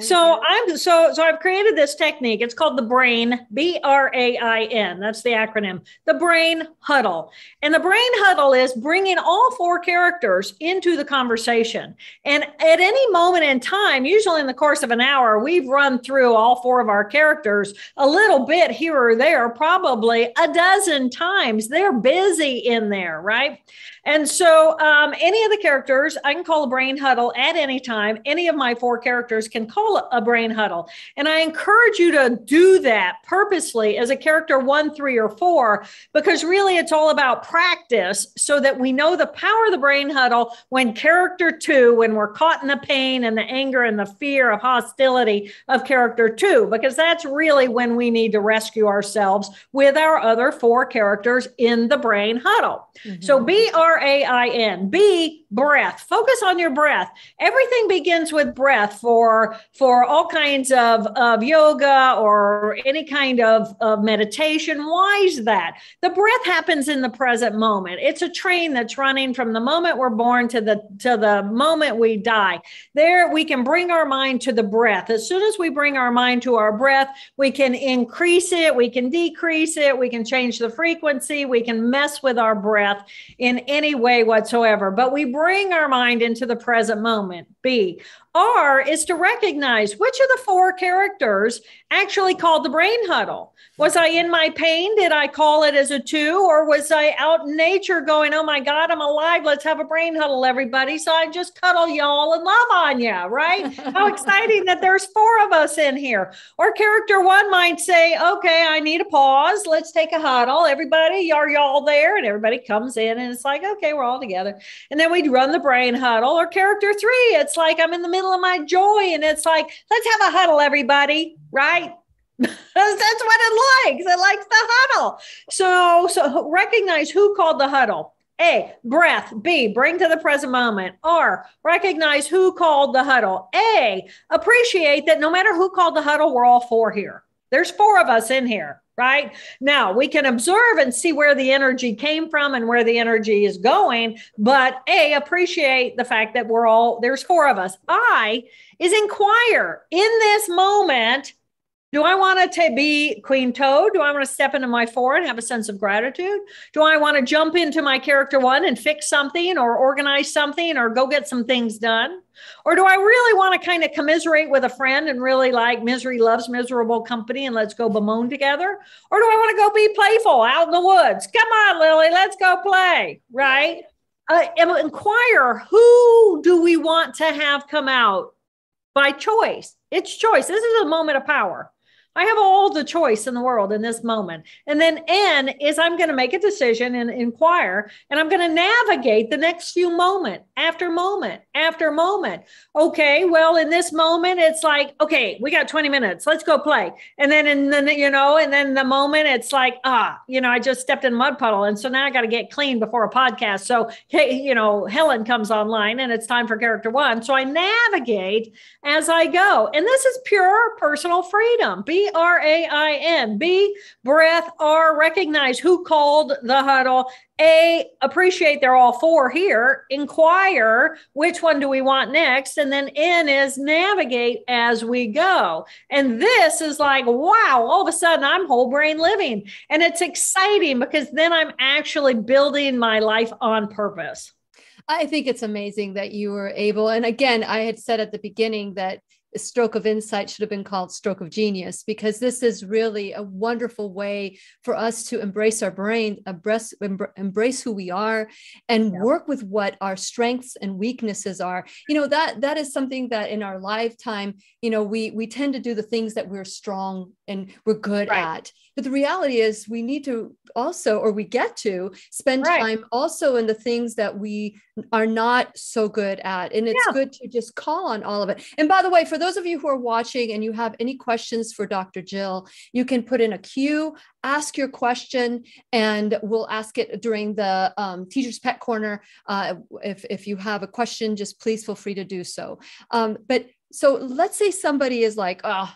so I'm so so I've created this technique. It's called the brain, B R A I N. That's the acronym. The brain huddle. And the brain huddle is bringing all four characters into the conversation. And at any moment in time, usually in the course of an hour, we've run through all four of our characters a little bit here or there, probably a dozen times. They're busy in there, right? And so, um, any of the characters, I can call a brain huddle at any time. Any of my four characters can call a brain huddle. And I encourage you to do that purposely as a character one, three, or four, because really it's all about practice so that we know the power of the brain huddle when character two, when we're caught in the pain and the anger and the fear of hostility of character two, because that's really when we need to rescue ourselves with our other four characters in the brain huddle. Mm-hmm. So, B R A I N. B breath. Focus on your breath. Everything begins with breath for for all kinds of, of yoga or any kind of, of meditation. Why is that? The breath happens in the present moment. It's a train that's running from the moment we're born to the to the moment we die. There we can bring our mind to the breath. As soon as we bring our mind to our breath, we can increase it, we can decrease it, we can change the frequency, we can mess with our breath in any way whatsoever. But we bring our mind into the present moment. B. R is to recognize which of the four characters actually called the brain huddle. Was I in my pain? Did I call it as a two? Or was I out in nature going, oh my God, I'm alive. Let's have a brain huddle, everybody. So I just cuddle y'all and love on you, right? How exciting that there's four of us in here. Or character one might say, okay, I need a pause. Let's take a huddle. Everybody, are y'all there? And everybody comes in and it's like, okay, we're all together. And then we'd run the brain huddle. Or character three, it's like I'm in the middle of my joy and it's like, let's have a huddle, everybody, right? That's what it likes. It likes the huddle. So, so recognize who called the huddle. A, breath. B, bring to the present moment. R, recognize who called the huddle. A, appreciate that no matter who called the huddle, we're all four here. There's four of us in here, right? Now we can observe and see where the energy came from and where the energy is going. But A, appreciate the fact that we're all, there's four of us. I is inquire in this moment do I want to be Queen Toad? Do I want to step into my four and have a sense of gratitude? Do I want to jump into my character one and fix something or organize something or go get some things done? Or do I really want to kind of commiserate with a friend and really like misery loves miserable company and let's go bemoan together? Or do I want to go be playful out in the woods? Come on, Lily, let's go play, right? Uh, inquire who do we want to have come out by choice? It's choice. This is a moment of power. I have all the choice in the world in this moment. And then N is I'm going to make a decision and inquire, and I'm going to navigate the next few moment after moment after moment. Okay, well, in this moment, it's like, okay, we got 20 minutes. Let's go play. And then in the, you know, and then the moment it's like, ah, you know, I just stepped in a mud puddle. And so now I got to get clean before a podcast. So, hey, you know, Helen comes online and it's time for character one. So I navigate as I go. And this is pure personal freedom. Be R A I N. B, breath. R, recognize who called the huddle. A, appreciate they're all four here. Inquire which one do we want next. And then N is navigate as we go. And this is like, wow, all of a sudden I'm whole brain living. And it's exciting because then I'm actually building my life on purpose. I think it's amazing that you were able. And again, I had said at the beginning that stroke of insight should have been called stroke of genius because this is really a wonderful way for us to embrace our brain embrace, embrace who we are and yeah. work with what our strengths and weaknesses are you know that that is something that in our lifetime you know we we tend to do the things that we're strong and we're good right. at but the reality is we need to also or we get to spend right. time also in the things that we are not so good at and it's yeah. good to just call on all of it and by the way for those of you who are watching and you have any questions for dr jill you can put in a queue ask your question and we'll ask it during the um, teacher's pet corner uh, if, if you have a question just please feel free to do so um, but so let's say somebody is like oh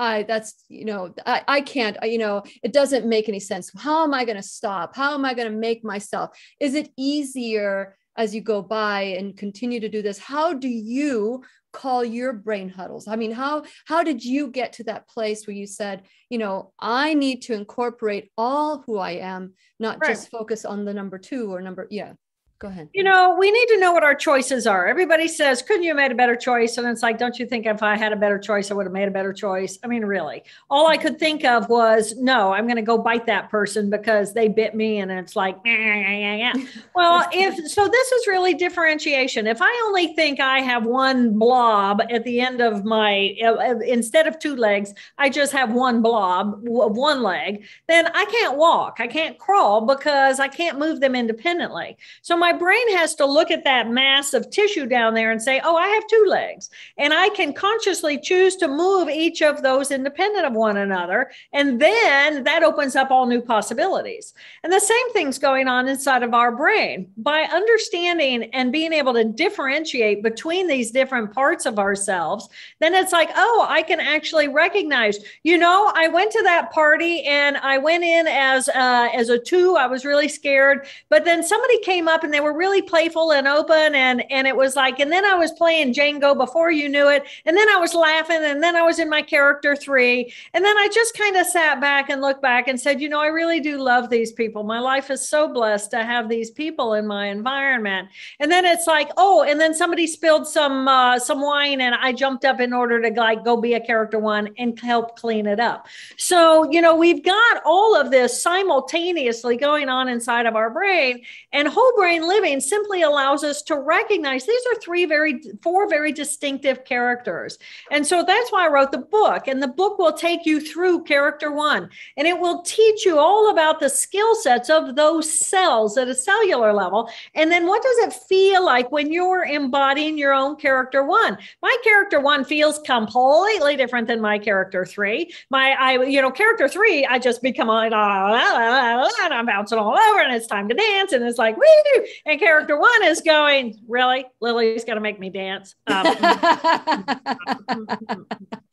I that's you know I, I can't you know it doesn't make any sense. How am I going to stop? How am I going to make myself? Is it easier as you go by and continue to do this? How do you call your brain huddles? I mean, how how did you get to that place where you said, you know, I need to incorporate all who I am, not right. just focus on the number two or number yeah go ahead. You know, we need to know what our choices are. Everybody says, couldn't you have made a better choice? And it's like, don't you think if I had a better choice, I would have made a better choice? I mean, really, all I could think of was, no, I'm going to go bite that person because they bit me. And it's like, yeah, yeah, well, if so, this is really differentiation. If I only think I have one blob at the end of my, uh, instead of two legs, I just have one blob of one leg, then I can't walk. I can't crawl because I can't move them independently. So my my brain has to look at that mass of tissue down there and say, oh, I have two legs. And I can consciously choose to move each of those independent of one another. And then that opens up all new possibilities. And the same thing's going on inside of our brain. By understanding and being able to differentiate between these different parts of ourselves, then it's like, oh, I can actually recognize, you know, I went to that party and I went in as uh, as a two. I was really scared, but then somebody came up and they were really playful and open, and and it was like, and then I was playing Jenga before you knew it, and then I was laughing, and then I was in my character three, and then I just kind of sat back and looked back and said, you know, I really do love these people. My life is so blessed to have these people in my environment. And then it's like, oh, and then somebody spilled some uh, some wine, and I jumped up in order to like go be a character one and help clean it up. So you know, we've got all of this simultaneously going on inside of our brain, and whole brain living simply allows us to recognize these are three very four very distinctive characters. And so that's why I wrote the book. And the book will take you through character one, and it will teach you all about the skill sets of those cells at a cellular level. And then what does it feel like when you're embodying your own character one? My character one feels completely different than my character three. My, I, you know, character three, I just become like, oh, and I'm bouncing all over, and it's time to dance, and it's like, woo! And character one is going, really, Lily's going to make me dance. Um,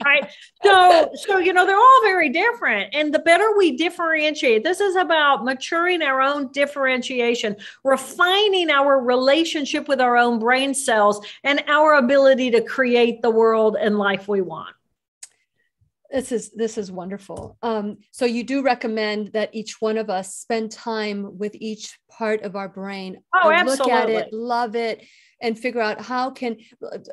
right. So, so you know, they're all very different, and the better we differentiate, this is about maturing our own differentiation, refining our relationship with our own brain cells, and our ability to create the world and life we want this is this is wonderful. Um, so you do recommend that each one of us spend time with each part of our brain. Oh, absolutely. look at it love it and figure out how can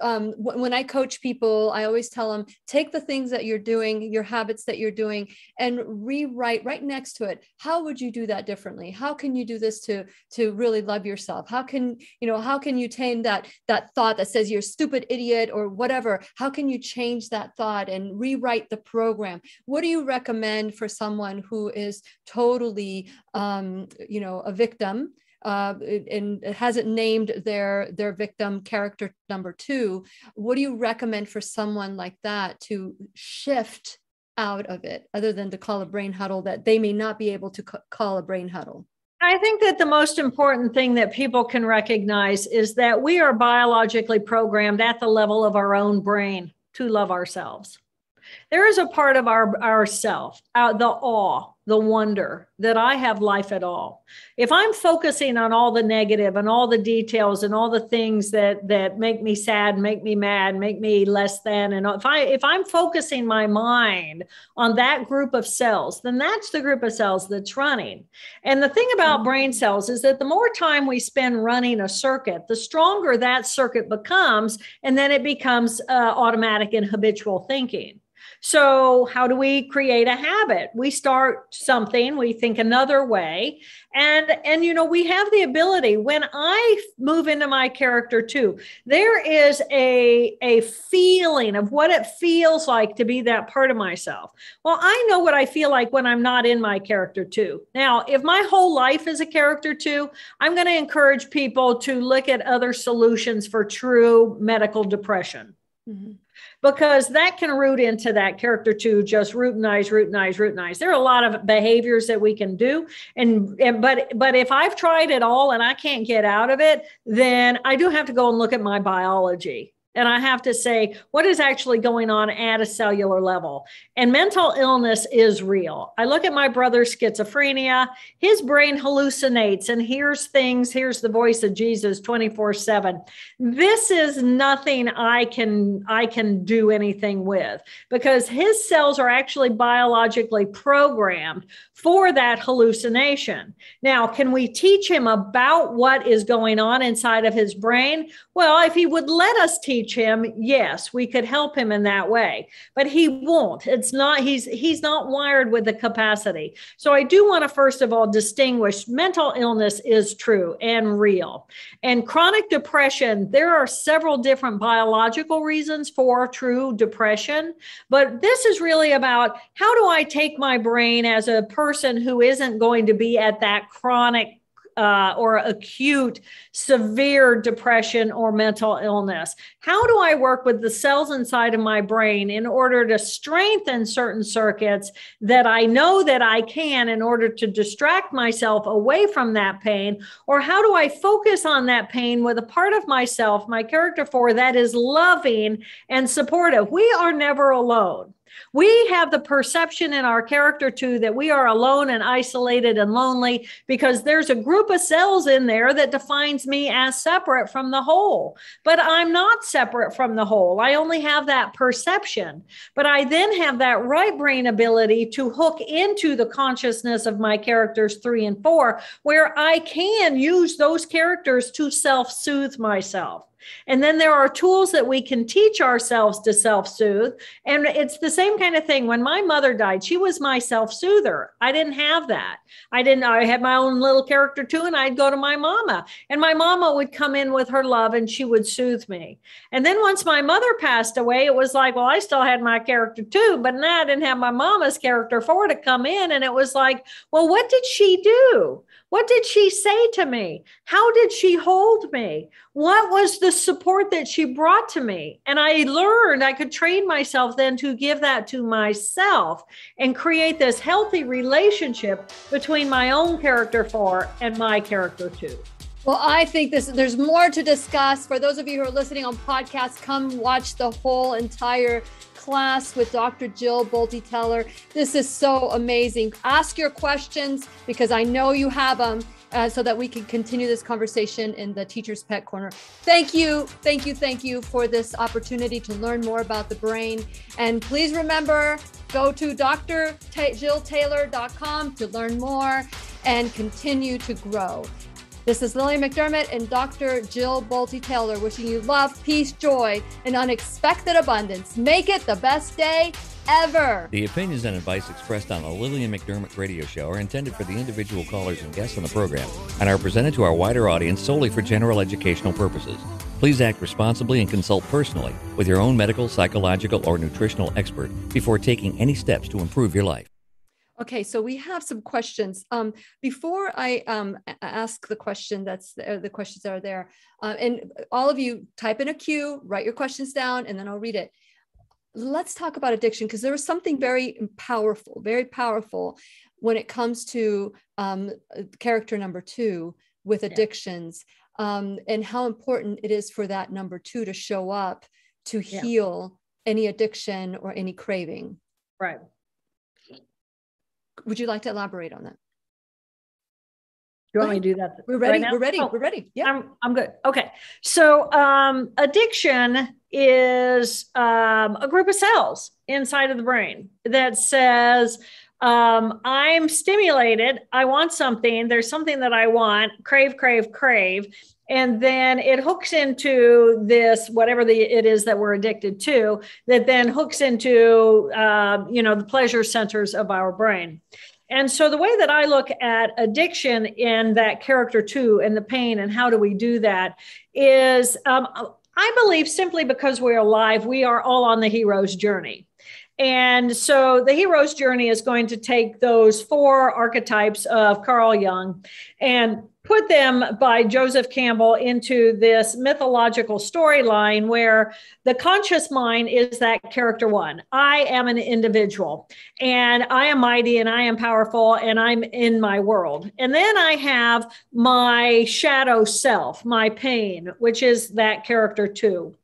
um, when i coach people i always tell them take the things that you're doing your habits that you're doing and rewrite right next to it. How would you do that differently? How can you do this to to really love yourself? How can you know how can you tame that that thought that says you're stupid idiot or whatever? How can you change that thought and rewrite the program? What do you recommend for someone who is totally um, you know a victim uh, and hasn't named their their victim character number two what do you recommend for someone like that to shift out of it other than to call a brain huddle that they may not be able to call a brain huddle I think that the most important thing that people can recognize is that we are biologically programmed at the level of our own brain to love ourselves. There is a part of our, our self, uh, the awe, the wonder that I have life at all. If I'm focusing on all the negative and all the details and all the things that that make me sad, make me mad, make me less than and if I if I'm focusing my mind on that group of cells, then that's the group of cells that's running. And the thing about mm-hmm. brain cells is that the more time we spend running a circuit, the stronger that circuit becomes and then it becomes uh, automatic and habitual thinking. So, how do we create a habit? We start something, we think another way, and and you know, we have the ability when I move into my character two, there is a a feeling of what it feels like to be that part of myself. Well, I know what I feel like when I'm not in my character two. Now, if my whole life is a character two, I'm going to encourage people to look at other solutions for true medical depression. Mm-hmm because that can root into that character to just routinize, routinize, routinize. There are a lot of behaviors that we can do. And, and but but if I've tried it all and I can't get out of it, then I do have to go and look at my biology and I have to say, what is actually going on at a cellular level? And mental illness is real. I look at my brother's schizophrenia, his brain hallucinates and hears things, hears the voice of Jesus 24/7. This is nothing I can I can do anything with because his cells are actually biologically programmed for that hallucination. Now, can we teach him about what is going on inside of his brain? Well, if he would let us teach him, yes, we could help him in that way. But he won't. It's not he's he's not wired with the capacity. So I do want to first of all distinguish mental illness is true and real. And chronic depression, there are several different biological reasons for true depression, but this is really about how do I take my brain as a person who isn't going to be at that chronic uh, or acute severe depression or mental illness? How do I work with the cells inside of my brain in order to strengthen certain circuits that I know that I can in order to distract myself away from that pain? Or how do I focus on that pain with a part of myself, my character for that is loving and supportive? We are never alone. We have the perception in our character two that we are alone and isolated and lonely because there's a group of cells in there that defines me as separate from the whole. But I'm not separate from the whole. I only have that perception. But I then have that right brain ability to hook into the consciousness of my characters three and four, where I can use those characters to self soothe myself. And then there are tools that we can teach ourselves to self soothe. And it's the same kind of thing. When my mother died, she was my self soother. I didn't have that. I didn't, I had my own little character two. And I'd go to my mama, and my mama would come in with her love and she would soothe me. And then once my mother passed away, it was like, well, I still had my character two, but now I didn't have my mama's character four to come in. And it was like, well, what did she do? What did she say to me? How did she hold me? What was the support that she brought to me? And I learned I could train myself then to give that to myself and create this healthy relationship between my own character four and my character two. Well, I think this there's more to discuss. For those of you who are listening on podcasts, come watch the whole entire class with Dr. Jill Bolte Taylor. This is so amazing. Ask your questions because I know you have them. Uh, so that we can continue this conversation in the Teacher's Pet Corner. Thank you, thank you, thank you for this opportunity to learn more about the brain. And please remember, go to drjilltaylor.com to learn more and continue to grow. This is Lillian McDermott and Dr. Jill Bolte Taylor wishing you love, peace, joy, and unexpected abundance. Make it the best day ever. The opinions and advice expressed on the Lillian McDermott radio show are intended for the individual callers and guests on the program and are presented to our wider audience solely for general educational purposes. Please act responsibly and consult personally with your own medical, psychological, or nutritional expert before taking any steps to improve your life. Okay, so we have some questions. Um, before I um, ask the question, that's the, uh, the questions that are there, uh, and all of you type in a queue, write your questions down, and then I'll read it. Let's talk about addiction because there is something very powerful, very powerful when it comes to um, character number two with addictions um, and how important it is for that number two to show up to heal yeah. any addiction or any craving. Right. Would you like to elaborate on that? You want me to do that? We're ready. Right we're ready. Oh, we're ready. Yeah. I'm, I'm good. Okay. So um, addiction is um, a group of cells inside of the brain that says, um, I'm stimulated. I want something. There's something that I want. Crave, crave, crave and then it hooks into this whatever the it is that we're addicted to that then hooks into uh, you know the pleasure centers of our brain. And so the way that i look at addiction in that character two and the pain and how do we do that is um, i believe simply because we're alive we are all on the hero's journey. And so the hero's journey is going to take those four archetypes of Carl Jung and put them by Joseph Campbell into this mythological storyline where the conscious mind is that character one. I am an individual and I am mighty and I am powerful and I'm in my world. And then I have my shadow self, my pain, which is that character two.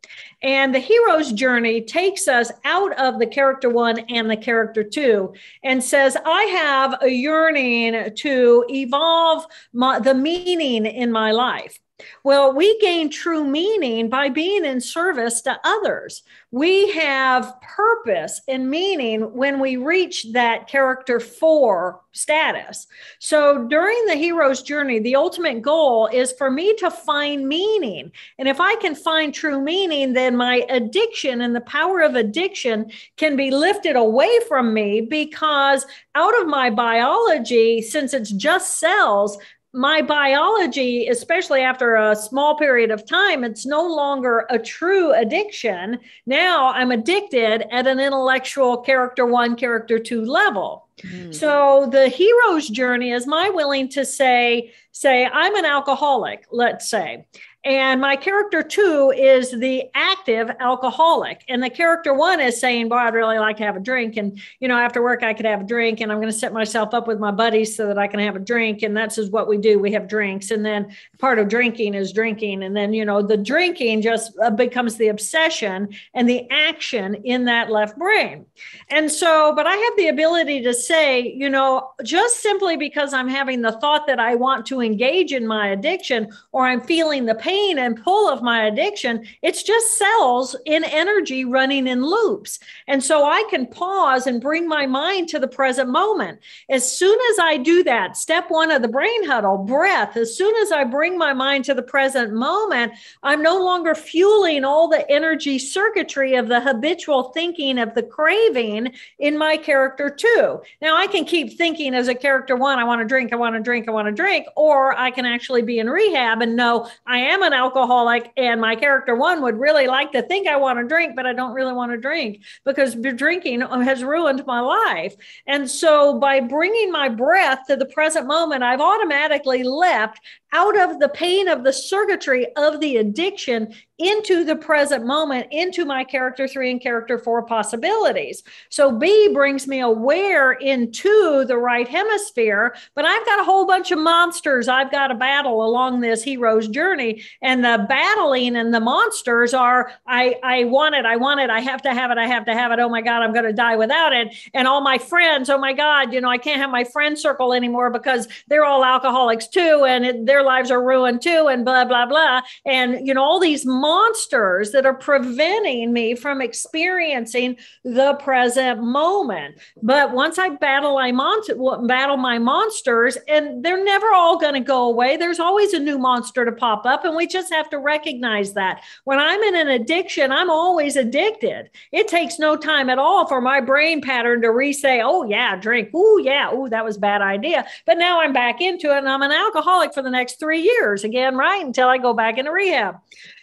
And the hero's journey takes us out of the character one and the character two and says, I have a yearning to evolve my, the meaning in my life. Well, we gain true meaning by being in service to others. We have purpose and meaning when we reach that character four status. So during the hero's journey, the ultimate goal is for me to find meaning. And if I can find true meaning, then my addiction and the power of addiction can be lifted away from me because out of my biology, since it's just cells, my biology, especially after a small period of time, it's no longer a true addiction. Now I'm addicted at an intellectual character one, character two level. Mm. So the hero's journey is my willing to say, say, I'm an alcoholic, let's say. And my character two is the active alcoholic. And the character one is saying, Boy, I'd really like to have a drink. And, you know, after work, I could have a drink and I'm going to set myself up with my buddies so that I can have a drink. And that's just what we do. We have drinks. And then part of drinking is drinking. And then, you know, the drinking just uh, becomes the obsession and the action in that left brain. And so, but I have the ability to say, you know, just simply because I'm having the thought that I want to engage in my addiction or I'm feeling the pain pain and pull of my addiction, it's just cells in energy running in loops. And so I can pause and bring my mind to the present moment. As soon as I do that, step one of the brain huddle, breath, as soon as I bring my mind to the present moment, I'm no longer fueling all the energy circuitry of the habitual thinking of the craving in my character two. Now I can keep thinking as a character one, I want to drink, I want to drink, I want to drink, or I can actually be in rehab and know I am am an alcoholic and my character one would really like to think I want to drink, but I don't really want to drink because drinking has ruined my life. And so by bringing my breath to the present moment, I've automatically left out of the pain of the circuitry of the addiction into the present moment, into my character three and character four possibilities. So B brings me aware into the right hemisphere, but I've got a whole bunch of monsters I've got to battle along this hero's journey. And the battling and the monsters are I, I want it, I want it, I have to have it, I have to have it. Oh my God, I'm going to die without it. And all my friends, oh my God, you know, I can't have my friend circle anymore because they're all alcoholics too. And they're their lives are ruined too, and blah, blah, blah. And, you know, all these monsters that are preventing me from experiencing the present moment. But once I battle my, mon- battle my monsters, and they're never all going to go away, there's always a new monster to pop up. And we just have to recognize that. When I'm in an addiction, I'm always addicted. It takes no time at all for my brain pattern to re say, oh, yeah, drink. Oh, yeah. Oh, that was bad idea. But now I'm back into it and I'm an alcoholic for the next next three years again, right? Until I go back into rehab.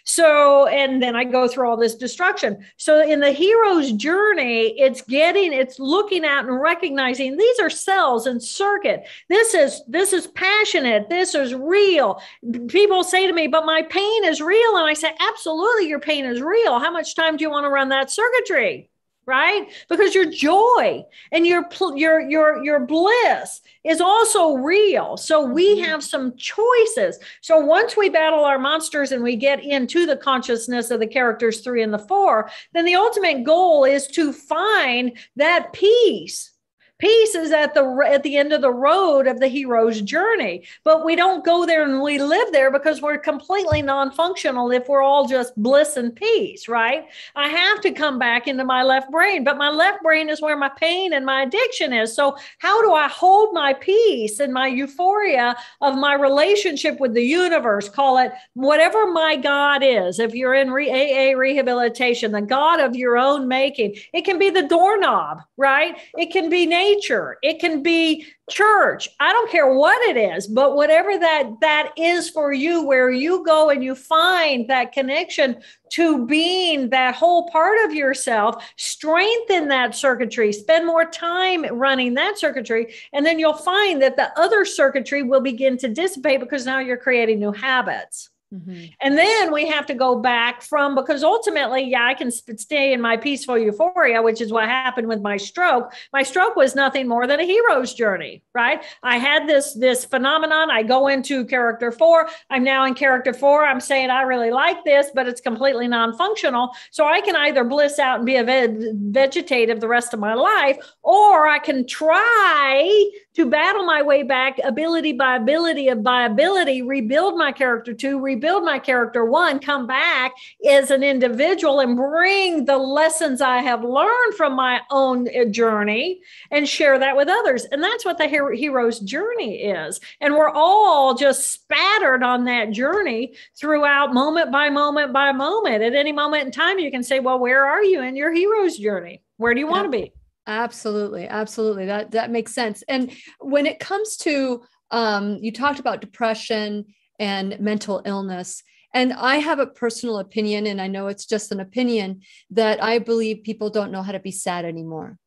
So, and then I go through all this destruction. So, in the hero's journey, it's getting, it's looking at and recognizing these are cells and circuit. This is, this is passionate. This is real. People say to me, but my pain is real. And I say, absolutely, your pain is real. How much time do you want to run that circuitry? Right? Because your joy and your your your your bliss is also real. So we mm-hmm. have some choices. So once we battle our monsters and we get into the consciousness of the characters 3 and the 4 then the ultimate goal is to find that peace Peace is at the at the end of the road of the hero's journey, but we don't go there and we live there because we're completely non-functional if we're all just bliss and peace, right? I have to come back into my left brain, but my left brain is where my pain and my addiction is. So how do I hold my peace and my euphoria of my relationship with the universe? Call it whatever my God is. If you're in re- AA rehabilitation, the God of your own making, it can be the doorknob, right? It can be nature nature. It can be church. I don't care what it is but whatever that that is for you where you go and you find that connection to being that whole part of yourself strengthen that circuitry spend more time running that circuitry and then you'll find that the other circuitry will begin to dissipate because now you're creating new habits Mm-hmm. And then we have to go back from because ultimately, yeah, I can stay in my peaceful euphoria, which is what happened with my stroke. My stroke was nothing more than a hero's journey, right? I had this this phenomenon. I go into character four. I'm now in character four. I'm saying I really like this, but it's completely non-functional. So I can either bliss out and be a vegetative the rest of my life, or I can try to battle my way back, ability by ability of by ability, rebuild my character two, rebuild my character one, come back as an individual and bring the lessons I have learned from my own uh, journey and share that with others. And that's what the hero's journey is. And we're all just spattered on that journey throughout moment by moment by moment. At any moment in time, you can say, Well, where are you in your hero's journey? Where do you want to be? Absolutely, absolutely. That that makes sense. And when it comes to um, you talked about depression and mental illness. And I have a personal opinion, and I know it's just an opinion, that I believe people don't know how to be sad anymore.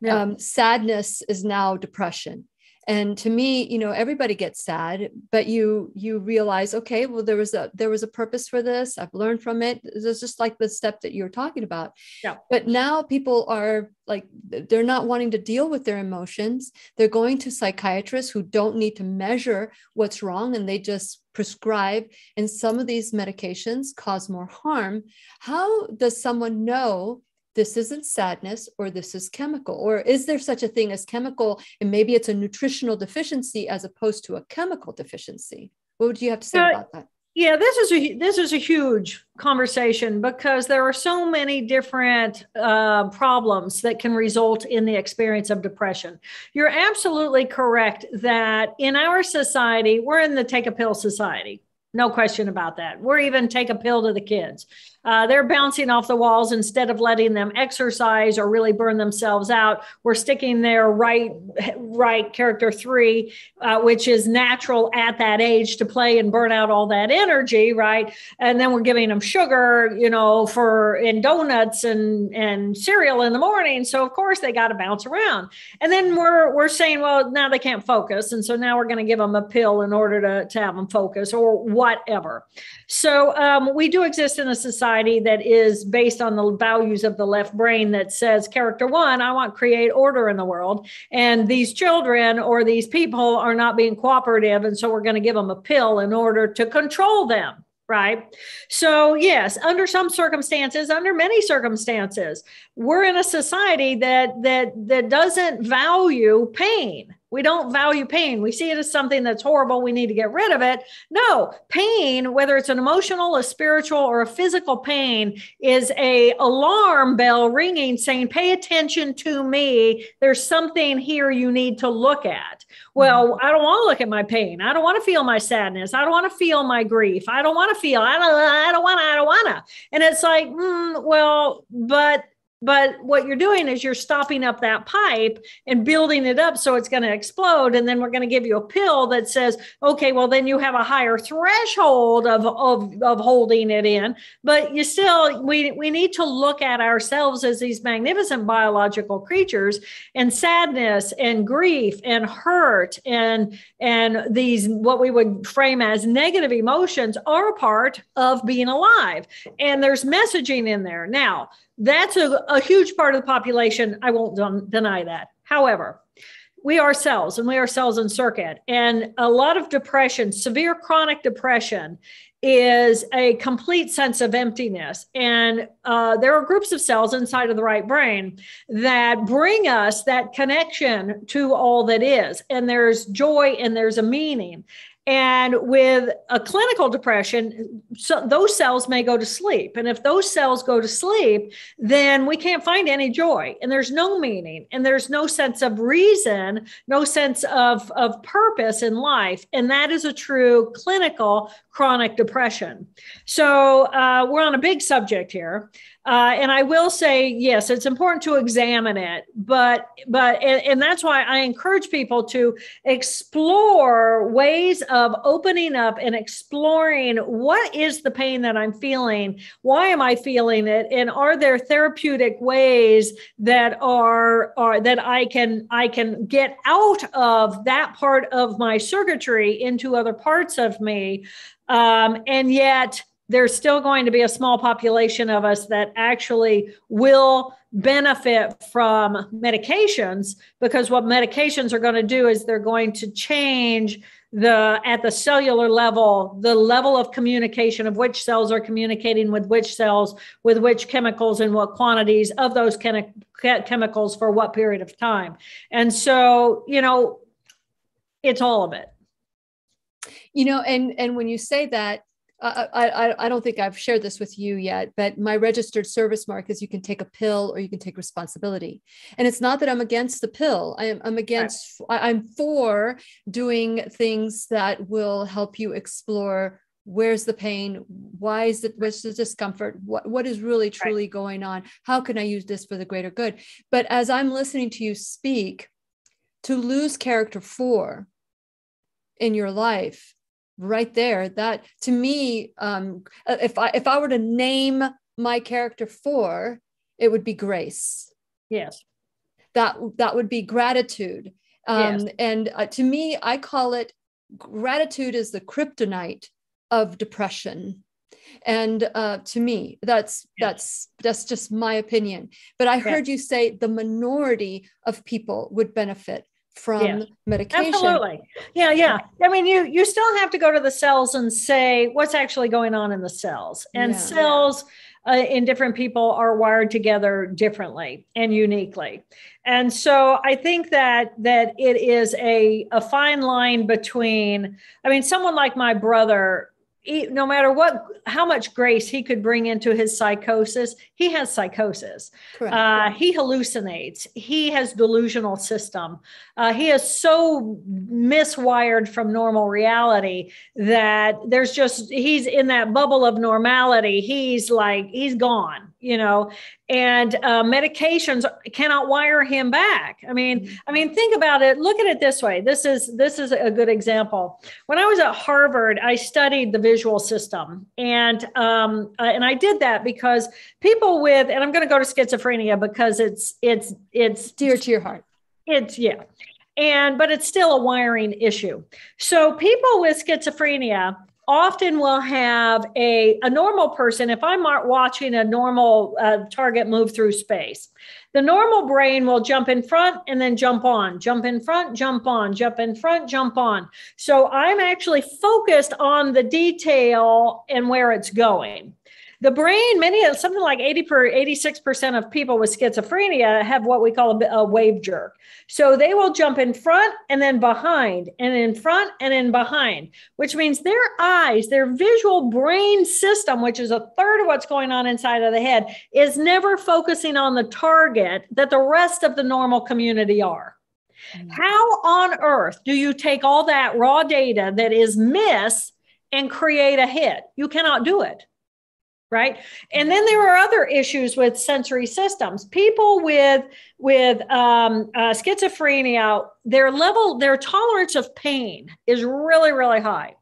yeah. um, sadness is now depression and to me you know everybody gets sad but you you realize okay well there was a there was a purpose for this. I've learned from it. It's just like the step that you're talking about. Yeah. But now people are like they're not wanting to deal with their emotions. They're going to psychiatrists who don't need to measure what's wrong and they just prescribe and some of these medications cause more harm. How does someone know this isn't sadness or this is chemical or is there such a thing as chemical and maybe it's a nutritional deficiency as opposed to a chemical deficiency? What would you have to say uh, about that? Yeah this is a this is a huge conversation because there are so many different uh, problems that can result in the experience of depression. You're absolutely correct that in our society we're in the take a pill society. No question about that. We're even take a pill to the kids uh, they're bouncing off the walls instead of letting them exercise or really burn themselves out. We're sticking their right, right character three, uh, which is natural at that age to play and burn out all that energy, right? And then we're giving them sugar, you know, for in donuts and and cereal in the morning. So of course they got to bounce around. And then we're we're saying, well, now they can't focus, and so now we're going to give them a pill in order to to have them focus or whatever. So um, we do exist in a society that is based on the values of the left brain that says, character one, I want create order in the world. And these children or these people are not being cooperative. And so we're going to give them a pill in order to control them right so yes under some circumstances under many circumstances we're in a society that that that doesn't value pain we don't value pain. We see it as something that's horrible. We need to get rid of it. No, pain, whether it's an emotional, a spiritual, or a physical pain, is a alarm bell ringing saying, "Pay attention to me. There's something here you need to look at." Well, mm-hmm. I don't want to look at my pain. I don't want to feel my sadness. I don't want to feel my grief. I don't want to feel. I don't. I don't want to. I don't want to. And it's like, mm, well, but but what you're doing is you're stopping up that pipe and building it up so it's going to explode. And then we're going to give you a pill that says, okay, well, then you have a higher threshold of, of, of holding it in. But you still, we, we need to look at ourselves as these magnificent biological creatures and sadness and grief and hurt and, and these, what we would frame as negative emotions are a part of being alive. And there's messaging in there. Now, that's a, a huge part of the population. I won't den- deny that. However, we are cells and we are cells in circuit. And a lot of depression, severe chronic depression, is a complete sense of emptiness. And uh, there are groups of cells inside of the right brain that bring us that connection to all that is. And there's joy and there's a meaning. And with a clinical depression, so those cells may go to sleep. And if those cells go to sleep, then we can't find any joy and there's no meaning and there's no sense of reason, no sense of, of purpose in life. And that is a true clinical chronic depression. So uh, we're on a big subject here. Uh, and I will say, yes, it's important to examine it, but but and, and, that's why I encourage people to explore ways of opening up and exploring what is the pain that I'm feeling, why am I feeling it, and are there therapeutic ways that are are that I can I can get out of that part of my circuitry into other parts of me, um, and yet there's still going to be a small population of us that actually will benefit from medications because what medications are going to do is they're going to change the at the cellular level the level of communication of which cells are communicating with which cells with which chemicals and what quantities of those chemi- chemicals for what period of time. And so you know it's all of it. You know and and when you say that I, I, I don't think I've shared this with you yet, but my registered service mark is you can take a pill or you can take responsibility. And it's not that I'm against the pill. I am, I'm against, right. I'm for doing things that will help you explore where's the pain why is it what's the discomfort what, what is really truly right. going on how can i use this for the greater good but as i'm listening to you speak to lose character four in your life right there that to me um uh, if i if i were to name my character four it would be grace. Yes. That that would be gratitude. Um, yes. and uh, to me i call it gratitude is the kryptonite of depression. And uh, to me that's that's that's just my opinion. But i heard you say the minority of people would benefit from yeah. medication. Absolutely. Yeah yeah. I mean you you still have to go to the cells and say what's actually going on in the cells. And yeah. cells uh, in different people are wired together differently and uniquely. And so i think that that it is a a fine line between i mean someone like my brother he, no matter what how much grace he could bring into his psychosis he has psychosis. Uh, he hallucinates. He has delusional system. Uh, he is so miswired from normal reality that there's just he's in that bubble of normality. He's like he's gone you know and uh, medications cannot wire him back. I mean i mean think about it. Look at it this way. This is this is a good example. When i was at harvard i studied the visual system. And um, uh, and i did that because people with and i'm going to go to schizophrenia because it's it's it's dear to your heart. It's yeah. And but it's still a wiring issue. So people with schizophrenia often will have a, a normal person, if I'm watching a normal uh, target move through space, the normal brain will jump in front and then jump on, jump in front, jump on, jump in front, jump on. So I'm actually focused on the detail and where it's going the brain, many of something like 80 per 86% of people with schizophrenia have what we call a, a, wave jerk. So they will jump in front and then behind, and in front and in behind, which means their eyes, their visual brain system, which is a third of what's going on inside of the head, is never focusing on the target that the rest of the normal community are. Mm-hmm. How on earth do you take all that raw data that is miss and create a hit? You cannot do it right? And then there are other issues with sensory systems. People with with um, uh, schizophrenia their level their tolerance of pain is really really high.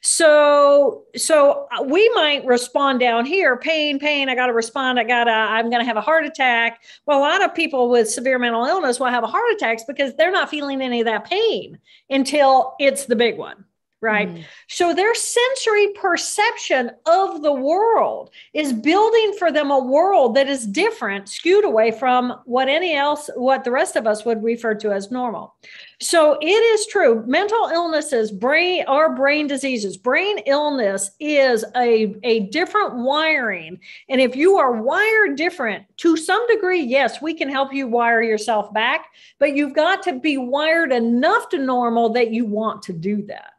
So so uh, we might respond down here pain pain i gotta respond i gotta i'm gonna have a heart attack. Well a lot of people with severe mental illness will have a heart attacks because they're not feeling any of that pain until it's the big one right? Mm. So their sensory perception of the world is building for them a world that is different, skewed away from what any else, what the rest of us would refer to as normal. So it is true. Mental illnesses, brain or brain diseases, brain illness is a, a different wiring. And if you are wired different to some degree, yes, we can help you wire yourself back, but you've got to be wired enough to normal that you want to do that.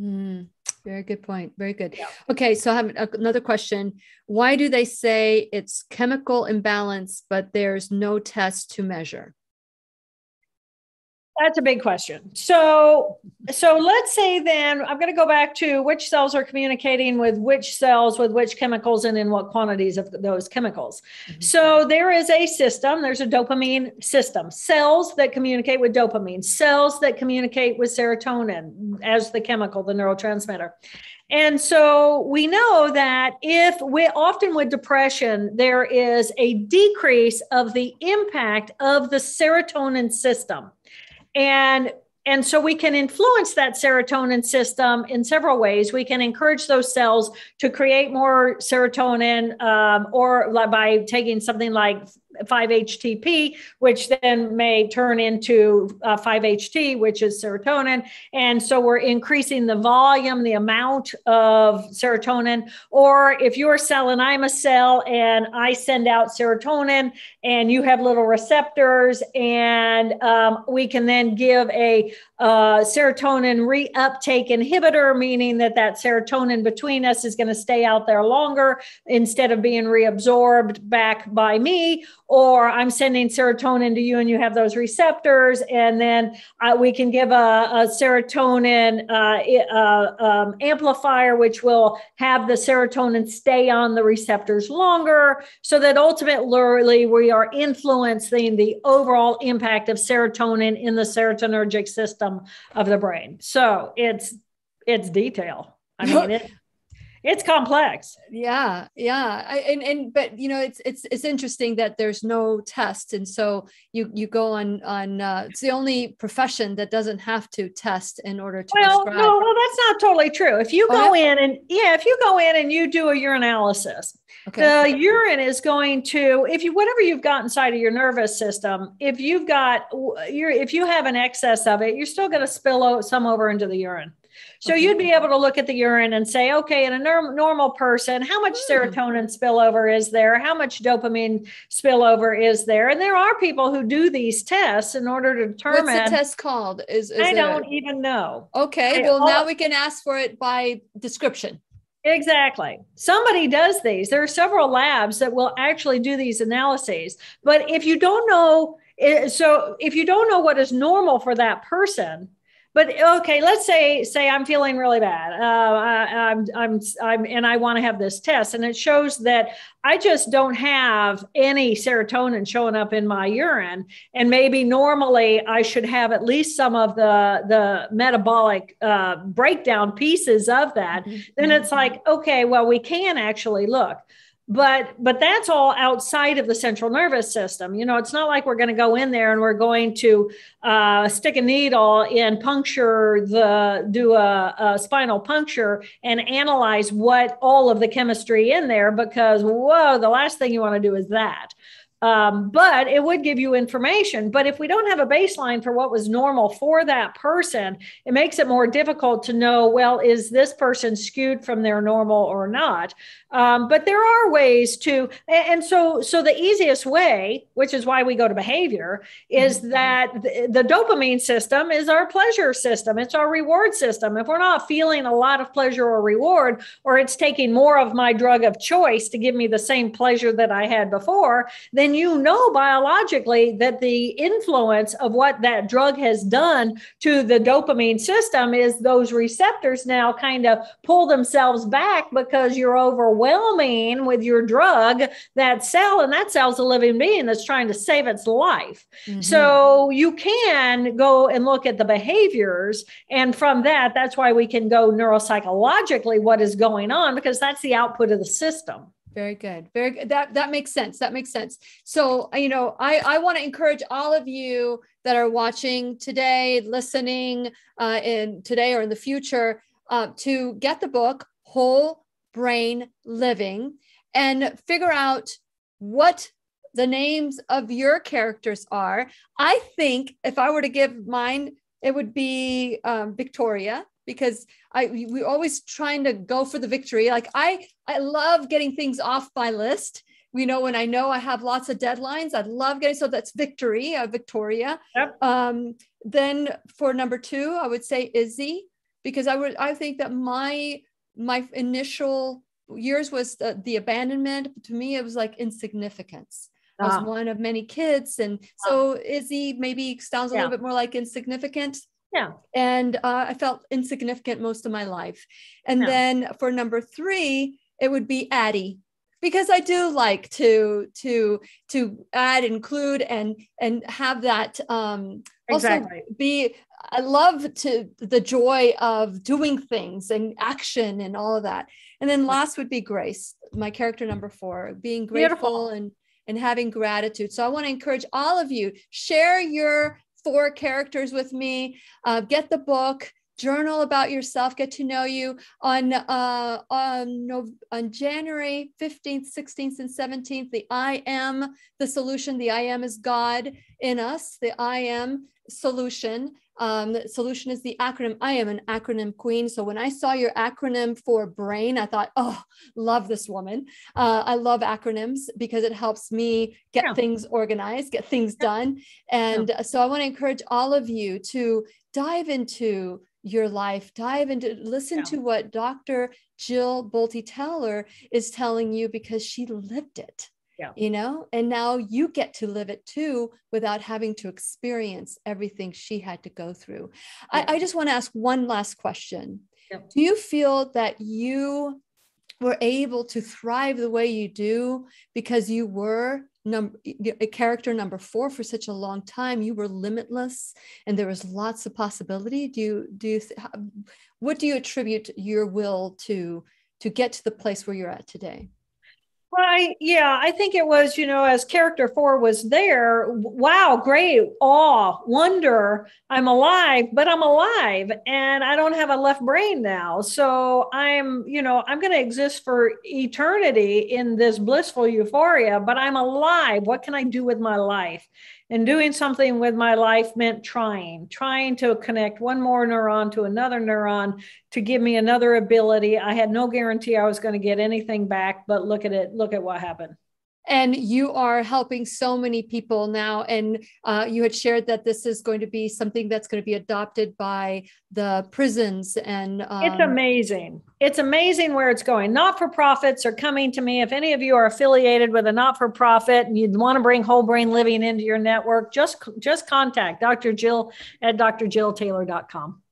Mm, very good point. Very good. Yeah. Okay, so I have another question. Why do they say it's chemical imbalance, but there's no test to measure? That's a big question. So, so let's say then I'm going to go back to which cells are communicating with which cells with which chemicals and in what quantities of those chemicals. Mm-hmm. So there is a system. There's a dopamine system. Cells that communicate with dopamine. Cells that communicate with serotonin as the chemical, the neurotransmitter. And so we know that if we often with depression, there is a decrease of the impact of the serotonin system and and so we can influence that serotonin system in several ways. We can encourage those cells to create more serotonin, um, or by taking something like 5-HTP, which then may turn into uh, 5-HT, which is serotonin. And so we're increasing the volume, the amount of serotonin. Or if you're selling, I'm a cell and I send out serotonin and you have little receptors, and um, we can then give a uh, serotonin reuptake inhibitor, meaning that that serotonin between us is going to stay out there longer instead of being reabsorbed back by me or I'm sending serotonin to you and you have those receptors. And then uh, we can give a, a serotonin uh, uh, um, amplifier, which will have the serotonin stay on the receptors longer so that ultimately we are influencing the overall impact of serotonin in the serotonergic system of the brain. So it's, it's detail. I mean, it, it's complex. Yeah, yeah. I, and and but you know, it's it's it's interesting that there's no test, and so you you go on on. Uh, it's the only profession that doesn't have to test in order to. Well, prescribe. no, well, that's not totally true. If you Oh, go in and yeah, if you go in and you do a urinalysis, Okay. the urine is going to if you whatever you've got inside of your nervous system if you've got you're if you have an excess of it you're still going to spill some over into the urine so you'd be able to look at the urine and say okay in a norm, normal person how much Hmm. serotonin spillover is there how much dopamine spillover is there and there are people who do these tests in order to determine. What's the test called? Is, is i don't even know Okay. Well, all- now we can ask for it by description. Exactly. Somebody does these. There are several labs that will actually do these analyses. But if you don't know, eh, so if you don't know what is normal for that person, but okay, let's say say I'm feeling really bad. Uh, I, I'm I'm I'm and I want to have this test, and it shows that I just don't have any serotonin showing up in my urine, and maybe normally I should have at least some of the the metabolic uh, breakdown pieces of that. Then it's like okay well we can actually look but but that's all outside of the central nervous system. You know it's not like we're going to go in there and we're going to uh, stick a needle and puncture the do a, a spinal puncture and analyze what all of the chemistry in there because whoa the last thing you want to do is that um, but it would give you information. But if we don't have a baseline for what was normal for that person, it makes it more difficult to know well, is this person skewed from their normal or not? Um, but there are ways to, and so so the easiest way, which is why we go to behavior, is that the, the dopamine system is our pleasure system. It's our reward system. If we're not feeling a lot of pleasure or reward, or it's taking more of my drug of choice to give me the same pleasure that I had before, then you know biologically that the influence of what that drug has done to the dopamine system is those receptors now kind of pull themselves back because you're overwhelming with your drug that cell, and that cell's a living being that's trying to save its life. Mm-hmm. So you can go and look at the behaviors. And from that, that's why we can go neuropsychologically what is going on, because that's the output of the system. Very good. Very good. That that makes sense. That makes sense. So, you know, I I want to encourage all of you that are watching today, listening uh, in today or in the future, uh, to get the book Whole Brain Living and figure out what the names of your characters are. I think if I were to give mine, it would be um, Victoria because I we're always trying to go for the victory. Like I I love getting things off my list. You know, when I know I have lots of deadlines, I love getting so that's victory, uh, Victoria. Yep. Um, then for number two, I would say Izzy because I would I think that my my initial years was the, the abandonment. To me, it was like insignificance. I was Ah. one of many kids, and so Izzy maybe sounds a Yeah. little bit more like insignificant Yeah. and uh, I felt insignificant most of my life. And Yeah. then for number three, it would be Addie because I do like to to to add, include, and and have that um, also Exactly. be. I love to the joy of doing things and action and all of that. And then last would be Grace, my character number four, being grateful Beautiful. and and having gratitude. So I want to encourage all of you share your four characters with me. Uh, get the book, journal about yourself, get to know you on uh, on on January 15th, 16th, and 17th. The I am the solution. The I am is God in us. The I am solution. Um, the solution is the acronym. I am an acronym queen. So when I saw your acronym for brain, I thought, oh, love this woman. Uh, I love acronyms because it helps me get Yeah. things organized, get things done. And uh, so I want to encourage all of you to dive into your life, dive into, listen Yeah. to what Dr. Jill Bolte Taylor is telling you because she lived it. Yeah. You know, and now you get to live it too without having to experience everything she had to go through. Yeah. I, I just want to ask one last question. Yeah. Do you feel that you were able to thrive the way you do because you were number a character number four for such a long time you were limitless and there was lots of possibility do you do you what do you attribute your will to to get to the place where you're at today? Well, I, yeah, I think it was, you know, as character four was there, wow, great, awe, wonder, I'm alive, but I'm alive and I don't have a left brain now. So I'm, you know, I'm going to exist for eternity in this blissful euphoria, but I'm alive. What can I do with my life? And doing something with my life meant trying, trying to connect one more neuron to another neuron to give me another ability. I had no guarantee I was going to get anything back, but look at it, look at what happened and you are helping so many people now. And uh, you had shared that this is going to be something that's going to be adopted by the prisons and um... it's amazing. It's amazing where it's going. Not for profits are coming to me. If any of you are affiliated with a not for profit and you'd want to bring whole brain living into your network just just contact dr jill at drjilltaylor.com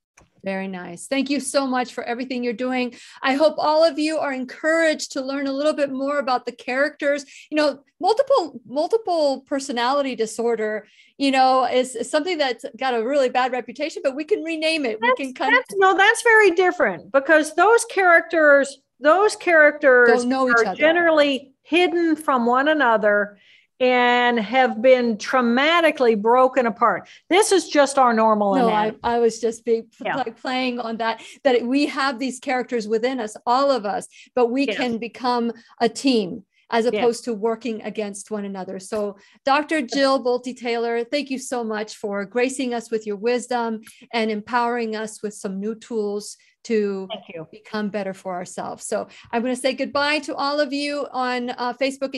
very nice. Thank you so much for everything you're doing. I hope all of you are encouraged to learn a little bit more about the characters. You know, multiple multiple personality disorder, you know, is, is something that's got a really bad reputation, but we can rename it. That's, we can kind of no, that's very different because those characters, those characters Don't know each are generally hidden from one another and have been traumatically broken apart. This is just our normal no, I, I, was just being yeah. like playing on that, that we have these characters within us, all of us, but we yes. can become a team as opposed yes. to working against one another. So, Dr. Jill Bolte Taylor, thank you so much for gracing us with your wisdom and empowering us with some new tools to become better for ourselves. So, I'm going to say goodbye to all of you on uh, Facebook.